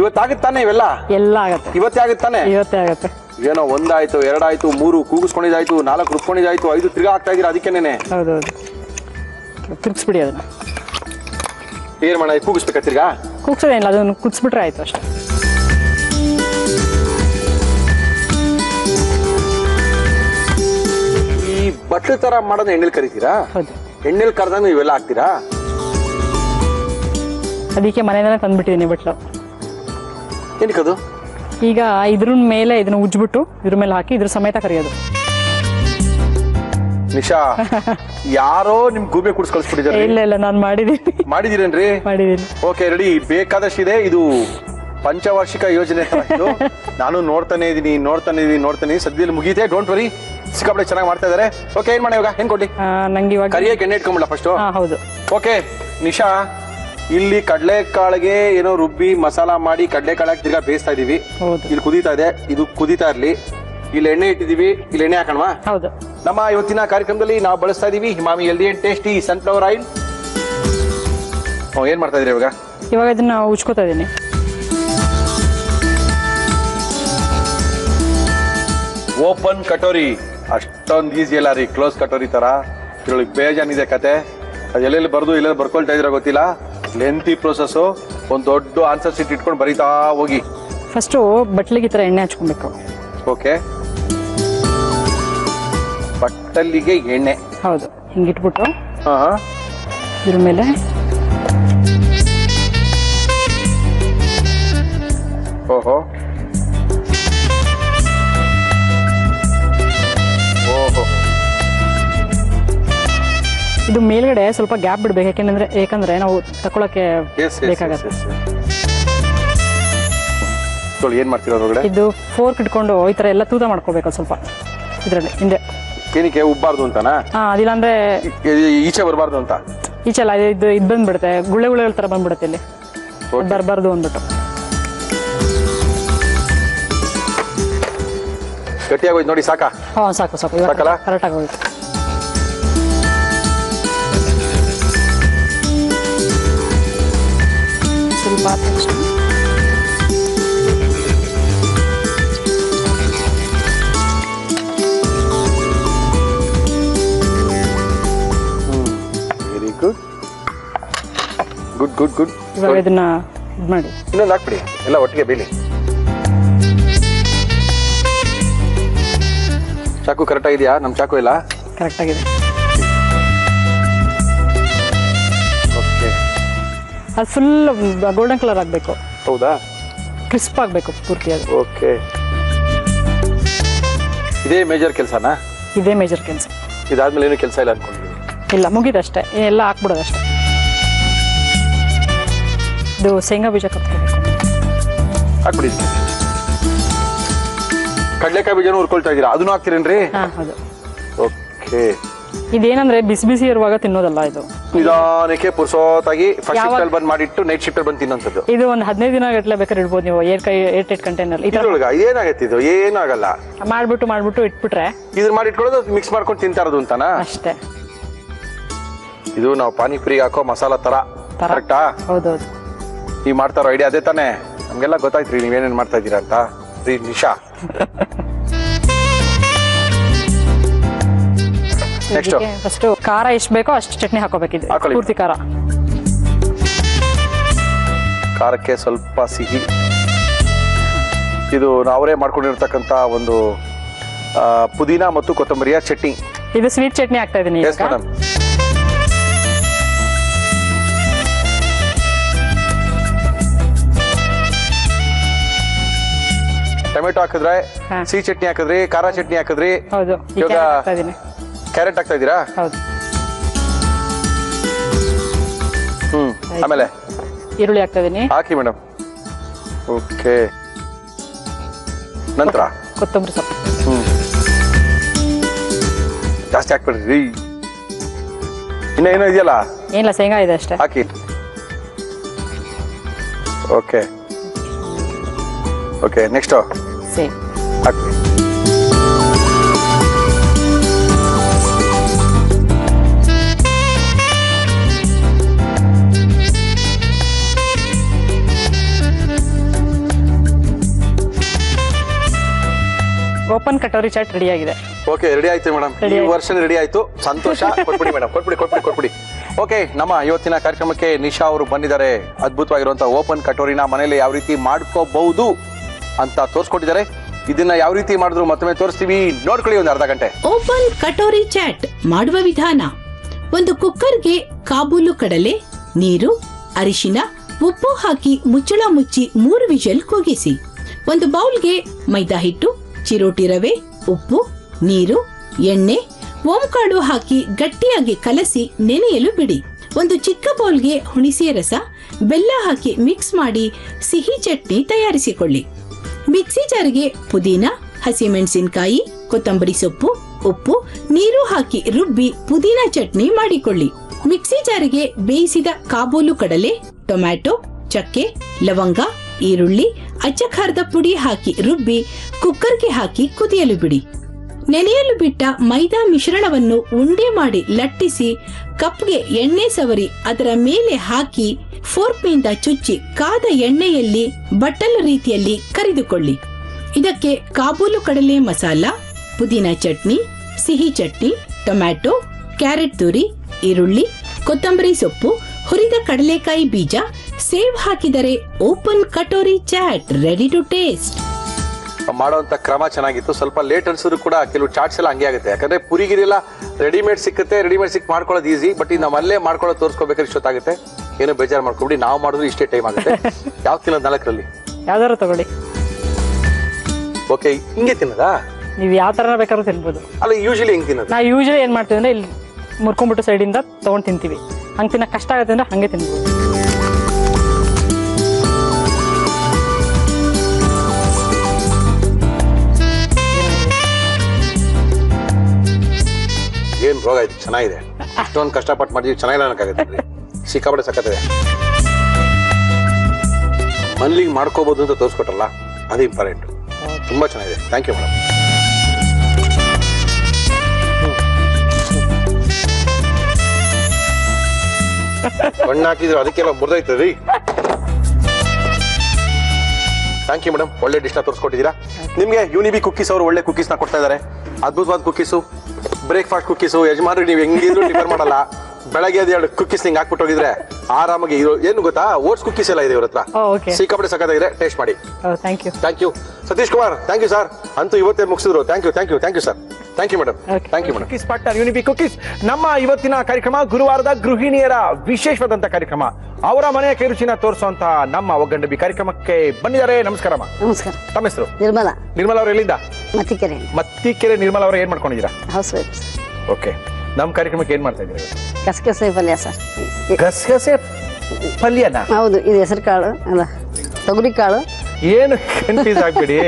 ಇವತ್ತಾಗುತ್ತಾನೆ ಇವೆಲ್ಲ? ಎಲ್ಲ ಆಗತ್ತೆ. ಇವತ್ತೇ ಆಗುತ್ತಾನೆ ಇವತ್ತೇ ಆಗತ್ತೆ. ಏನೋ ಒಂದಾಯ್ತು ಎರಡಾಯ್ತು ಮೂರು ಕೂಗಿಸ್ಕೊಂಡಿದ್ದಾಯ್ತು ನಾಲ್ಕು ರುಬ್ಕೊಂಡಿದ್ದಾಯ್ತು ಐದು ತಿರ್ಗಾ ಆಗ್ತಾ ಇದೀರ ಅದಕ್ಕೇನೆ ಹೌದು ಹೌದು ತಿರ್ಗಿಸ್ಬಿಡಿ ಅದನ್ನ. ಏನ್ ಮಾಡ ಕೂಗಿಸ್ಬೇಕಾ ತಿರ್ಗಾ? ಕೂಗ್ಸೋದೇನಿಲ್ಲ ಅದನ್ನು ಕುದಿಸ್ಬಿಟ್ರೆ ಆಯ್ತು ಅಷ್ಟೇ. ಈ ಬಟ್ಲು ತರ ಮಾಡೋದು ಎಣ್ಣೆಲ್ ಕರಿತೀರಾ? ಹೌದು. ಎಣ್ಣೆಲ್ ಕರ್ದಂಗ ಇವೆಲ್ಲ ಹಾಕ್ತೀರಾ? ಅದಕ್ಕೆ ಮನೆಯಿಂದನೇ ತಂದ್ಬಿಟ್ಟಿದ್ದೀನಿ ಬಟ್ಲು. ಏನಕ್ಕದು ಈಗ ಇದ್ರ ಮೇಲೆ ಇದನ್ನ ಉಜ್ಬಿಟ್ಟು ಇದ್ರ ಮೇಲೆ ಹಾಕಿ ಇದ್ರ ಸಮೇತ ಕರಿಯೋದು. ನಿಶಾ ಯಾರೋ ನಿಮ್ ಗೂಬೆ ಕುಡ್ಸ್ ಕಳ್ಸ್ಬಿಟ್ಟಿದ್ದಾರೆ ಇಲ್ಲ ಇಲ್ಲ ನಾನು ಮಾಡಿದೀನಿ. ಮಾಡಿದೀರೇನ್ರಿ? ಮಾಡಿದೀನಿ. ಓಕೆ ರೆಡಿ ಬೇಕಾದಷ್ಟಿದೆ ಇದು. ಪಂಚವಾರ್ಷಿಕ ಯೋಜನೆ ನಾನು ನೋಡ್ತಾನೆ ಇದೀನಿ ನೋಡ್ತಾನೆ ಇದೀನಿ ನೋಡ್ತಾನೆ. ಸದ್ಯದಲ್ಲಿ ಮುಗೀತೆ ಡೋಂಟ್ ವರಿ ಸಿಕ್ಕಾಪಟ್ಟೆ ಚೆನ್ನಾಗಿ ಮಾಡ್ತಾ ಇದಾರೆ. ಓಕೆ ಏನ್ ಮಾಡಿ ಇವಾಗ? ಹೆಂಗ್ ಕೊಡಿ ನಂಗೆ ಇವಾಗ ಕರಿಯಕ್ಕೆ ಎಣ್ಣೆ ಇಟ್ಕೊಂಬಿಡ ಫಸ್ಟ್ ಹೌದು. ಓಕೆ ನಿಶಾ ಇಲ್ಲಿ ಕಡಲೆಕಾಳಿಗೆ ಏನೋ ರುಬ್ಬಿ ಮಸಾಲ ಮಾಡಿ ಕಡಲೆಕಾಳಾಗಿ ತಿರ್ಗಾ ಬೇಯಿಸ್ತಾ ಇದೀವಿ. ಹೌದು. ಇಲ್ಲಿ ಕುದೀತಾ ಇದೆ. ಇದು ಕುದೀತಾ ಇರ್ಲಿ. ಇಲ್ಲಿ ಎಣ್ಣೆ ಇಟ್ಟಿದೀವಿ. ಇಲ್ಲಿ ಎಣ್ಣೆ ಹಾಕಣವಾ? ಹೌದು. ನಮ್ಮ ಇವತ್ತಿನ ಕಾರ್ಯಕ್ರಮದಲ್ಲಿ ನಾವು ಬಳಸ್ತಾ ಇದೀವಿ Emami healthy and tasty sunflower oil ಏನ್ ಮಾಡ್ತಾ ಇದೀರಿ ಇವಾಗ? ಇವಾಗ ಇದನ್ನ ಉಚ್ಕೋತಾ ಇದೀನಿ. ಓಪನ್ ಕಟೋರಿ. ಅಷ್ಟೊಂದು ಈಸಿ ಅಲ್ಲ ರೀ. ಕ್ಲೋಸ್ ಕಟೋರಿ ತರ. ಇದ್ರೊಳಗೆ ಬೇಜಾನಿದೆ ಕತೆ. ಅದು ಎಲ್ಲೆಲ್ಲಿ ಬರ್ದು ಎಲ್ಲೆಲ್ಲಿ ಬರ್ಕೊಳ್ತಾ ಇದ್ರೆ ಗೊತ್ತಿಲ್ಲ. ಲೆಂತಿ ಪ್ರೊಸೆಸ್ ಒಂದು ದೊಡ್ಡ ಆನ್ಸರ್ ಶೀಟ್ ಇಟ್ಕೊಂಡು ಬರೀತಾ ಹೋಗಿ. ಫಸ್ಟು ಬಟ್ಲಿಗೆ ಈ ಥರ ಎಣ್ಣೆ ಹಚ್ಕೊಬೇಕು. ಓಕೆ ಬಟ್ಟಲಿಗೆ ಎಣ್ಣೆ. ಹೌದು ಹಿಂಗಿಟ್ಬಿಟ್ಟು. ಹಾ ಹಾ. ಇದ್ರ ಮೇಲೆ ಓಹೋ. ಇದು ಮೇಲ್ಗಡೆ ಸ್ವಲ್ಪ ಗ್ಯಾಪ್ ಬಿಡ್ಬೇಕು. ಯಾಕೆಂದ್ರೆ ಯಾಕಂದ್ರೆ ನಾವು ತಕೊಳಕ್ಕೆ ಎಸ್ ಬೇಕಾಗತ್ತೆ. ಏನ್ ಮಾಡ್ತೀರಾ ಹೊರಗಡೆ ಇದು ಫೋರ್ಕ್ ಇಟ್ಕೊಂಡು ಈ ತರ ಎಲ್ಲ ತೂತ ಮಾಡ್ಕೋಬೇಕು ಸ್ವಲ್ಪ. ಇದರಲ್ಲಿ ಹಿಂದೆ. ಏನಕ್ಕೆ ಉಬ್ಬಾರ್ದು ಅಂತನಾ? ಹಾ ಅದಿಲ್ಲ ಅಂದ್ರೆ ಈಚೆ ಬರಬಾರ್ದು ಅಂತ? ಈಚೆಲ್ಲ ಇದು ಇದು ಬಂದ್ಬಿಡುತ್ತೆ. ಗುಳ್ಳೆ ಗುಳ್ಳೆ ತರ ಬಂದ್ಬಿಡುತ್ತೆ ಇಲ್ಲಿ. ಬರಬಾರ್ದು ಅಂದ್ಬಿಟ್ಟು. ಗಟ್ಟಿಯಾಗೋಯ್ತು ನೋಡಿ ಸಾಕಾ? ಹಾ ಸಾಕು ಸಾಕು. ಸಾಕಲ್ಲ? ಕರೆಕ್ಟಾಗಿ ಹೋಯ್ತು. ಆದ very good good good good ಇವಾಗ ಇದನ್ನ ಇದು ಮಾಡಿ. ಇನ್ನೊಂದು ಹಾಕ್ಬಿಡಿ. ಎಲ್ಲ ಒಟ್ಟಿಗೆ ಬೀಳಿ ಚಾಕು ಕರೆಕ್ಟ್ ಆಗಿದೆಯಾ? ನಮ್ಮ ಚಾಕು ಇಲ್ಲ ಕರೆಕ್ಟಾಗಿದೆ ಓಕೆ ಅದು ಫುಲ್ ಗೋಲ್ಡನ್ ಕಲರ್ ಆಗಬೇಕು. ಹೌದಾ? ಕ್ರಿಸ್ಪ್ ಆಗಬೇಕು ಪೂರ್ತಿ ಅದು. ಓಕೆ. ಇದೇ ಮೇಜರ್ ಕೆಲಸನಾ? ಇದೇ ಮೇಜರ್ ಕೆಲಸ. ಇದಾದ್ಮೇಲೆ ಏನು ಕೆಲಸ ಇಲ್ಲ ಅನ್ಕೊಂಡಿದ್ದೀನಿ ಇಲ್ಲ ಮುಗಿದಷ್ಟೇ. ಎಲ್ಲ ಹಾಕ್ಬಿಡೋದಷ್ಟೇ ಇದು ಶೇಂಗಾ ಬೀಜ ಕತ್ಕೋಬೇಕು. ಹಾಕ್ಬಿಡಿ. ಕಡಲೆಕಾಯಿ ಬೀಜನೂ ಹುರ್ಕೊಳ್ತಾ ಇದ್ದೀರಾ? ಅದನ್ನು ಹಾಕ್ತೀರೇನ್ರಿ? ಹಾಂ ಹೌದು. ಓಕೆ. ಇದೇನಂದ್ರೆ ಬಿಸಿ ಬಿಸಿ ಇರುವಾಗ ತಿನ್ನೋದಲ್ಲ ಇದು. ನಿಧಾನಕ್ಕೆ ಪುರ್ಸೋತಾಗಿ ಫಸ್ಟ್ ಯಾವಾಗ- ಬಂದ್ ಮಾಡಿಟ್ಟು ನೈಟ್ ಶಿಫ್ಟ್ ಬಂದು ತಿನ್ನೋಂಥದ್ದು. ಇದು ಒಂದು ಹದಿನೈದು ದಿನ ಗಟ್ಟಲೆ ಬೇಕಾದ್ರೆ ಇಡ್ಬೋದು ನೀವು ಏರ್ ಕೈ ಏರ್ ಟೈಟ್ ಕಂಟೈನರ್ ಈ ಥರ ಇದ್ರೊಳಗ ಏನಾಗತ್ತೆ ಇದು? ಏನಾಗಲ್ಲ? ಮಾಡ್ಬಿಟ್ಟು ಮಾಡ್ಬಿಟ್ಟು ಇಟ್ಬಿಟ್ರೆ ಇದ್ರ ಮಾಡಿ ಇಟ್ಕೊಳ್ಳೋದು ಮಿಕ್ಸ್ ಮಾಡ್ಕೊಂಡು ತಿಂತಾರದು ಅಂತಾನಾ? ಅಷ್ಟೇ. ಇದು ನಾವು ಪಾನಿಪುರಿ ಹಾಕೋ ಮಸಾಲಾ ತರ. ತರ. ಕರೆಕ್ಟಾ ಹೌದೌದು. ನೀವು ಮಾಡ್ತಾರೋ ಐಡಿಯಾ ಅದೇ ತಾನೇ. ನಮ್ಗೆಲ್ಲ ಗೊತ್ತಾಯ್ತ್ರಿ ನೀವೇನೇನ್ ಮಾಡ್ತಾ ಇದ್ದೀರಾ ಅಂತ. ರೀ ನಿಶಾ. ನೆಕ್ಸ್ಟ್ ಫಸ್ಟ್ ಖಾರ ಎಷ್ಟು ಬೇಕೋ ಅಷ್ಟು ಚಟ್ನಿ ಹಾಕೋಬೇಕಿದೆ ಹಾಕೊಳ್ಳಿ. ಪೂರ್ತಿ ಖಾರ. ಖಾರಕ್ಕೆ ಸ್ವಲ್ಪ ಸಿಹಿ. ಇದು ನಾವರೇ ಮಾಡ್ಕೊಂಡಿರ್ತಕ್ಕಂಥ ಒಂದು ಆ, ಪುದೀನ ಮತ್ತು ಕೊತ್ತಂಬರಿಯ ಚಟ್ನಿ. ಇದು ಸ್ವೀಟ್ ಚಟ್ನಿ ಹಾಕ್ತಾ ಇದೀನಿ ಎಸ್ ಮೇಡಮ್ ಟೊಮೆಟೊ ಹಾಕಿದ್ರೆ ಹಾ. ಸಿಹಿ ಚಟ್ನಿ ಹಾಕಿದ್ರಿ ಖಾರ ಚಟ್ನಿ ಹಾಕಿದ್ರಿ ಹೌದು ಇವಾಗ- ಕ್ಯಾರೆಟ್ ಹಾಕ್ತಾ ಇದೀನಿ. ಕ್ಯಾರೆಟ್ ಹಾಕ್ತಾ ಇದ್ದೀರಾ? ಹೌದು. ಹ್ಮ್ ಆಮೇಲೆ? ಈರುಳ್ಳಿ ಹಾಕ್ತಾ ಇದೀನಿ. ಹಾಕಿ ಮೇಡಮ್. ಓಕೆ. ನಂತರ? ಕೊತ್ತಂಬರಿ ಸೊಪ್ಪು. ಹ್ಮ್. ಜಾಸ್ತಿ ಹಾಕ್ಬಿಡ್ರಿ. ಇನ್ನ ಏನೋ ಇದೆಯಲ್ಲ? ಏನಿಲ್ಲ ಶೇಂಗಾ ಇದೆ ಅಷ್ಟೇ. ಹಾಕಿ. ಓಕೆ. ಓಕೆ ನೆಕ್ಸ್ಟ್ ಸೇಮ್ ಹಾಕಿ ಓಪನ್ ಕಟೋರಿ ಚಾಟ್ ರೆಡಿ ಆಗಿದೆ. ಓಕೆ ರೆಡಿ ಆಯ್ತು ಮೇಡಮ್ ಈ Ready ವರ್ಷ ರೆಡಿ ಆಯ್ತು. ಸಂತೋಷ. ಕೊಟ್ಬಿಡಿ ಮೇಡಮ್ ಕೊಟ್ಬಿಡಿ ಕೊಟ್ಬಿಡಿ ಕೊಟ್ಬಿಡಿ. ಓಕೆ ನಮ್ಮ ಇವತ್ತಿನ ಕಾರ್ಯಕ್ರಮಕ್ಕೆ ನಿಶಾ ಅವರು ಬಂದಿದ್ದಾರೆ. ಅದ್ಭುತವಾಗಿರುವಂತಹ ಓಪನ್ ಕಟೋರಿನ ಮನೆಯಲ್ಲಿ ಯಾವ ರೀತಿ ಮಾಡ್ಕೋಬಹುದು ಅಂತ ತೋರಿಸ್ಕೊಟ್ಟಿದ್ದಾರೆ. ಇದನ್ನ ಯಾವ ರೀತಿ ಮಾಡಿದ್ರು ಮತ್ತೊಮ್ಮೆ ತೋರಿಸ್ತೀವಿ. ನೋಡ್ಕೊಳ್ಳಿ ಒಂದು ಅರ್ಧ ಗಂಟೆ. ಓಪನ್ ಕಟೋರಿ ಚಾಟ್ ಮಾಡುವ ವಿಧಾನ. ಒಂದು ಕುಕ್ಕರ್ಗೆ ಕಾಬೂಲು ಕಡಲೆ ನೀರು ಅರಿಶಿನ ಉಪ್ಪು ಹಾಕಿ ಮುಚ್ಚಳ ಮುಚ್ಚಿ ಮೂರು ವಿಷಲ್ ಕೂಗಿಸಿ. ಒಂದು ಬೌಲ್ಗೆ ಮೈದಾ ಹಿಟ್ಟು ಚಿರೋಟಿ ರವೆ, ಉಪ್ಪು, ನೀರು, ಎಣ್ಣೆ ಓಂಕಾಳು ಹಾಕಿ ಗಟ್ಟಿಯಾಗಿ ಕಲಸಿ ನೆನೆಯಲು ಬಿಡಿ. ಒಂದು ಚಿಕ್ಕ ಬೌಲ್ಗೆ ಹುಣಿಸೆ ರಸ, ಬೆಲ್ಲ ಹಾಕಿ ಮಿಕ್ಸ್ ಮಾಡಿ ಸಿಹಿ ಚಟ್ನಿ ತಯಾರಿಸಿಕೊಳ್ಳಿ. ಮಿಕ್ಸಿ ಜಾರ್ಗೆ ಪುದೀನ, ಹಸಿಮೆಣಸಿನಕಾಯಿ, ಕೊತ್ತಂಬರಿ ಸೊಪ್ಪು, ಉಪ್ಪು, ನೀರು ಹಾಕಿ ರುಬ್ಬಿ ಪುದೀನ ಚಟ್ನಿ ಮಾಡಿಕೊಳ್ಳಿ. ಮಿಕ್ಸಿ ಜಾರಿಗೆ ಬೇಯಿಸಿದ ಕಾಬೂಲು ಕಡಲೆ, ಟೊಮ್ಯಾಟೊ, ಚಕ್ಕೆ, ಲವಂಗ, ಈರುಳ್ಳಿ ಅಚ್ಚಖಾರದ ಪುಡಿ ಹಾಕಿ ರುಬ್ಬಿ, ಕುಕ್ಕರ್ಗೆ ಹಾಕಿ ಕುದಿಯಲು ಬಿಡಿ. ನೆನೆಯಲು ಬಿಟ್ಟ ಮೈದಾ ಮಿಶ್ರಣವನ್ನು ಉಂಡೆ ಮಾಡಿ ಲಟ್ಟಿಸಿ, ಕಪ್ಗೆ ಎಣ್ಣೆ ಸವರಿ ಅದರ ಮೇಲೆ ಹಾಕಿ, ಫೋರ್ಕ್ನಿಂದ ಚುಚ್ಚಿ ಕಾದ ಎಣ್ಣೆಯಲ್ಲಿ ಬಟ್ಟಲು ರೀತಿಯಲ್ಲಿ ಕರಿದುಕೊಳ್ಳಿ. ಇದಕ್ಕೆ ಕಾಬೂಲು ಕಡಲೆ ಮಸಾಲ, ಪುದೀನ ಚಟ್ನಿ, ಸಿಹಿ ಚಟ್ನಿ, ಟೊಮ್ಯಾಟೊ, ಕ್ಯಾರೆಟ್ ತುರಿ, ಈರುಳ್ಳಿ, ಕೊತ್ತಂಬರಿ ಸೊಪ್ಪು, ಹುರಿದ ಕಡಲೆಕಾಯಿ ಬೀಜ ಸೇವ್ ಹಾಕಿದರೆ open katori chaat ready to taste ಮಾಡುವಂತ ಕ್ರಮ ಚೆನ್ನಾಗಿತ್ತು. ಸ್ವಲ್ಪ ಲೇಟ್ ಅನ್ಸಿದ್ರು ಕೂಡ ಕೆಲವು ಚಾಟ್ಸ್ ಎಲ್ಲ ಹಂಗೆ ಆಗುತ್ತೆ. ಯಾಕಂದ್ರೆ ಪುರಿಗಿರಿಲ್ಲ ರೆಡಿಮೇಡ್ ಸಿಕ್ಕುತ್ತೆ ರೆಡಿಮೇಡ್ ಸಿಕ್ ಮಾಡ್ಕೊಳ್ಳೋದು ಈಸಿ ಬಟ್ ಈ ನಾವು ಅಲ್ಲೇ ಮಾಡ್ಕೊಳ್ಳೋದು ತೋರಿಸ್ಕೋಬೇಕಾದ್ರೆ ಇಷ್ಟೊತ್ತಾಗುತ್ತೆ. ಏನೋ ಬೇಜಾರು ಮಾಡ್ಕೊಬಿಡಿ ನಾವು ಮಾಡಿದ್ರು ಇಷ್ಟೇ ಟೈಮ್ ಆಗುತ್ತೆ. ಯಾವ ತಿನ್ನೋದು ನಾಲ್ಕರಲ್ಲಿ? ಯಾವ್ದಾರು ತಗೊಳ್ಳಿ. ಓಕೆ ಹಿಂಗೆ ತಿನ್ನೋದಾ? ನೀವು ಯಾವ ಥರ ಬೇಕಾದ್ರು ತಿನ್ಬೋದು. ಅಲ್ಲ ಯೂಶಲಿ ಹಿಂಗೆ ತಿನ್ನೋದು? ನಾವು ಯೂಶಲಿ ಏನು ಮಾಡ್ತೀವಿ ಅಂದರೆ ಇಲ್ಲಿ ಮುರ್ಕೊಂಬಿಟ್ಟು ಸೈಡಿಂದ ತೊಗೊಂಡು ತಿಂತೀವಿ. ಹಂಗೆ ತಿನ್ನೋ ಕಷ್ಟ ಆಗುತ್ತೆ ಅಂದರೆ ಹಂಗೆ ತಿನ್ಬೋದು. ರೋಗ ಇದು, ಚೆನ್ನಾಗಿದೆ. ಅಷ್ಟೊಂದು ಕಷ್ಟಪಟ್ಟು ಮಾಡಿದ್ವಿ, ಚೆನ್ನಾಗಿಲ್ಲ ಅನ್ನಕ್ಕಾಗುತ್ತೆ. ಸಿಕ್ಕಾಪಟ್ಟೆ ಸಕ್ಕತ್ತಿದೆ ಮನ್ಲಿಗೆ ಮಾಡ್ಕೋಬಹುದು ಅಂತ ತೋರಿಸ್ಕೊಟ್ರಲ್ಲ, ಅದು ಇಂಪಾರ್ಟೆಂಟ್ ತುಂಬಾ ಚೆನ್ನಾಗಿದೆ. ಥ್ಯಾಂಕ್ ಯು ಮೇಡಮ್ ಬಣ್ಣ ಹಾಕಿದ್ರು ಅದಕ್ಕೆಲ್ಲ ಮುರಿದೈತೆ ರೀ ಥ್ಯಾಂಕ್ ಯು ಮೇಡಮ್ ಒಳ್ಳೆ ಡಿಶ್ನ ತೋರಿಸ್ಕೊಟ್ಟಿದ್ದೀರಾ? ನಿಮಗೆ ಯೂನಿಬಿ ಕುಕ್ಕೀಸ್ ಅವರು ಒಳ್ಳೆ ಕುಕ್ಕೀಸ್ನ ಕೊಡ್ತಾ ಇದ್ದಾರೆ. ಅದ್ಭುತವಾದ ಕುಕ್ಕೀಸು ಬ್ರೇಕ್ಫಾಸ್ಟ್ ಕುಕ್ಕೀಸು ಯಜಮಾನ್ರಿ ನೀವು ಹೆಂಗಿದ್ರು ಡಿಫರ್ ಮಾಡಲ್ಲ. ಬೆಳಗ್ಗೆ ಎರಡು ಕುಕ್ಕೀಸ್ ನಿಂಗೆ ಹಾಕ್ಬಿಟ್ಟು ಹೋಗಿದ್ರೆ ಆರಾಮಾಗಿ ಇರೋ ಏನು ಗೊತ್ತಾ? ಓಟ್ಸ್ ಕುಕ್ಕೀಸ್ ಎಲ್ಲ ಇದೆ ಇವ್ರ ಹತ್ರ. ಓ, okay. ಸಿಕ್ಕಾಪಟ್ಟೆ ಸಕ್ಕತ್ತಾಗಿದೆ ಟೇಸ್ಟ್ ಮಾಡಿ. Thank you thank you Satish Kumar thank you sir ಅಂತೂ ಇವತ್ತೇ ಮುಗಿಸಿದ್ರು. Thank you thank you thank you sir thank you madam Okay. Thank you madam cookies partner Unibic cookies ನಮ್ಮ ಇವತ್ತಿನ ಕಾರ್ಯಕ್ರಮ ಗುರುವಾರದ ಗೃಹಿಣಿಯರ ವಿಶೇಷವಾದಂತಹ ಕಾರ್ಯಕ್ರಮ. ಅವರ ಮನೆಯ ಕೈರುಚಿನ ತೋರಿಸುವಂತಹ ನಮ್ಮ ಒಗ್ಗಂಡಬಿ ಕಾರ್ಯಕ್ರಮಕ್ಕೆ ಬಂದಿದ್ದಾರೆ. ನಮಸ್ಕಾರ. ನಮಸ್ಕಾರ. ತಮ್ಮ ಹೆಸರು? ನಿರ್ಮಲಾ. ನಿರ್ಮಲ ಅವರು ಎಲ್ಲಿಂದ? ಮತ್ತಿಕೆರೆ. ಮತ್ತಿಕೆರೆ ನಿರ್ಮಲ ಅವರು ಏನ್ ಮಾಡ್ಕೊಂಡಿದ್ದೀರಾ? ಹೌಸ್ ವೈಫ್ ಓಕೆ ನಮ್ಮ ಕಾರ್ಯಕ್ರಮಕ್ಕೆ ಏನ್ ಮಾಡ್ತಾ ಇದ್ದೀರಿ? ಗಸಗಸೆ ಪಲ್ಯ ಸರ್. ಗಸಗಸೆ ಪಲ್ಯನ? ಹೌದು ಇದು ಹೆಸರು ಕಾಳು ಅಲ್ಲ ತೊಗರಿ ಕಾಳು ಏನು ಕನ್ಫ್ಯೂಸ್ ಆಗ್ಬೇಡಿ.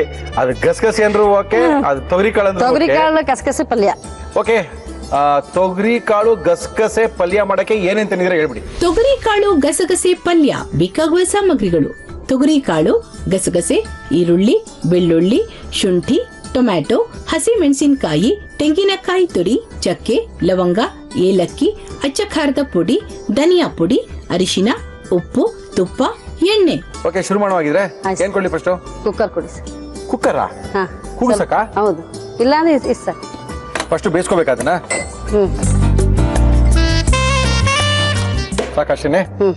ಅದು ಗಸಗಸೆ ಅಂದ್ರು ಓಕೆ ಅದು ತೊಗರಿ ಕಾಳು ತೊಗರಿ ಅಂದ್ರೆ ಕಾಳು ಗಸಗಸೆ ಪಲ್ಯ. ಓಕೆ ತೊಗರಿ ಕಾಳು ಗಸಗಸೆ ಪಲ್ಯ ಮಾಡಕ್ಕೆ ಏನೇನ್ ತಿನ್ನಿದ್ರೆ ಹೇಳ್ಬಿಡಿ. ತೊಗರಿ ಕಾಳು ಗಸಗಸೆ ಪಲ್ಯ ಬೇಕಾಗುವ ಸಾಮಗ್ರಿಗಳು. ತೊಗರಿ ಕಾಳು ಗಸಗಸೆ ಈರುಳ್ಳಿ ಬೆಳ್ಳುಳ್ಳಿ ಶುಂಠಿ ಟೊಮ್ಯಾಟೊ ಹಸಿ ಮೆಣಸಿನಕಾಯಿ ತೆಂಗಿನಕಾಯಿ ತುರಿ ಚಕ್ಕೆ ಲವಂಗ ಏಲಕ್ಕಿ ಅಚ್ಚ ಖಾರದ ಪುಡಿ ಧನಿಯಾ ಪುಡಿ ಅರಿಶಿನ ಉಪ್ಪು ತುಪ್ಪ ಎಣ್ಣೆ. ಓಕೆ ಶುರು ಮಾಡುವಾಗಿದ್ರೆ ಆಯ್ತು. ಏನ್ ಕೊಡ್ಲಿ ಫಸ್ಟ್ ಕುಕ್ಕರ್ ಕೊಡಿ ಸರ್. ಕುಕ್ಕರ ಹಾ. ಕೂಗ್ಸಕ್ಕ? ಹೌದು. ಇಲ್ಲಾಂದ್ರೆ ಇಸ್- ಇಸ್ ಸರ್. ಫಸ್ಟ್ ಬೇಯಿಸ್ಕೋಬೇಕಾದನ ಹ್ಮ್. ಸಾಕಷ್ಟೇನೆ? ಹ್ಮ್.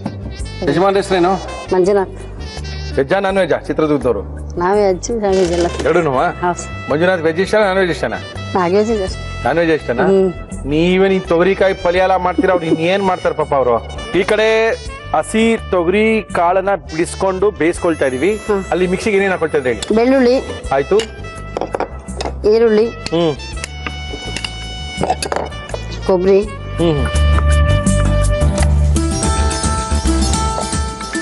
ಯಜಮಾನ್ ಹೆಸರೇನು? ಮಂಜುನಾಥ್. ವೆಜ್ಜಾ ನಾನ್ ವೆಜ್ಜಾ ಚಿತ್ರದುರ್ಗದವರು. ನಾವೇ ಹಚ್ಚಿ ನಾನ್ ವೆಜ್ ಎಲ್ಲ ಎರಡೂ ಹೌದು ಸರ್. ಮಂಜುನಾಥ್ ವೆಜ್ ಇಷ್ಟ ನಾನ್ ವೆಜ್ ಇಷ್ಟನಾ ನಾನ್ ಇದೆ ಅಷ್ಟೇ ನಾನ್ ವೆಜ್ ಇಷ್ಟನಾ? ಹ್ಮ್. ನೀನ್ ತೊಗರಿಕಾಯಿ ಪಲ್ಯ ಎಲ್ಲ ಮಾಡ್ತೀರಾ ಅವ್ರು ಇನ್ನೇನ್ ಮಾಡ್ತಾರೆ ಪಾಪ ಅವರು? ಈ ಕಡೆ ಹಸಿ ತೊಗರಿ ಕಾಳನ್ನ ಬಿಡಿಸ್ಕೊಂಡು ಬೇಯಿಸ್ಕೊಳ್ತಾ ಇದೀವಿ. ಅಲ್ಲಿ ಮಿಕ್ಸಿಗೆ ಏನೇನ್ ಹಾಕೊಳ್ತಾ ಇದ್ರಿ ಹೇಳಿ? ಬೆಳ್ಳುಳ್ಳಿ. ಆಯ್ತು. ಈರುಳ್ಳಿ. ಹ್ಮ್. ಕೊಬ್ಬರಿ. ಹ್ಮ್.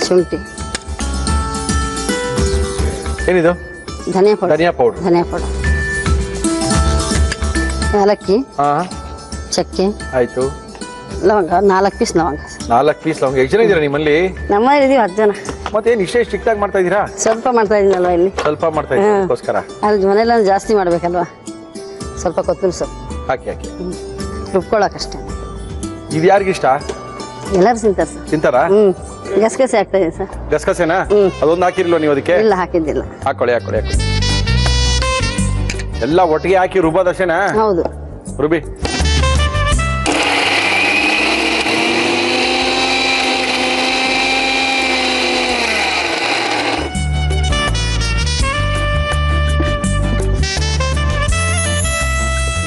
ಶುಂಠಿ. ಏನಿದು? ಧನಿಯಾ ಪೌಡರ್. ಧನಿಯಾ ಪೌಡರ್. ಧನಿಯಾ ಪೌಡರ್. ಏಲಕ್ಕಿ. ಹಾ. ಚಕ್ಕೆ. ಆಯ್ತು. ಲವಂಗ. ನಾಲ್ಕು ಪೀಸ್ ಲವಂಗ. ನಾಲ್ಕು ಪೀಸ್ ಲವಂಗ. ಎಷ್ಟು ಜನ ಇದ್ದೀರಾ ನಿಮ್ಮಲ್ಲಿ? ನಮ್ಮ ಇದೀವಿ ಹತ್ತು ಜನ. ಮತ್ತೇನು ಇಷ್ಟೇ ಸ್ಟ್ರಿಕ್ಟ್ ಆಗಿ ಮಾಡ್ತಾ ಇದ್ದೀರಾ? ಸ್ವಲ್ಪ ಮಾಡ್ತಾ ಇದೀನಲ್ವಾ ಇಲ್ಲಿ? ಸ್ವಲ್ಪ ಮಾಡ್ತಾ ಇದ್ದೀನಿ. ಅದಕ್ಕೋಸ್ಕರ. ಮನೆಯಲ್ಲ ಜಾಸ್ತಿ ಮಾಡ್ಬೇಕಲ್ವಾ? ಸ್ವಲ್ಪ ಕೊತ್ತಂಬರಿ ಸೊಪ್ಪು. ಹಾಕಿ ಹಾಕಿ. ರುಬ್ಕೊಳಕಷ್ಟೇ ಇದು ಯಾರಿಗಿಷ್ಟ ಎಲ್ಲರೂ ತಿಂತಾರೆ ಸರ್. ತಿಂತಾರಾ? ಹ್ಞೂ ಗಸಗಸೆ ಆಗ್ತಾ ಇದೆ ಸರ್. ಗಸಗಸೆನಾ. ಅದೊಂದು ಹಾಕಿರ್ಲಿಲ್ಲ ನೀವು ಅದಕ್ಕೆ? ಇಲ್ಲ ಹಾಕಿದ್ದಿಲ್ಲ. ಹಾಕೊಳ್ಳಿ ಹಾಕೊಳ್ಳಿ ಹಾಕೊಳ್ಳಿ. ಎಲ್ಲ ಒಟ್ಟಿಗೆ ಹಾಕಿ ರುಬ್ಬೋದಷ್ಟೇನಾ ಹೌದು. ರುಬಿ.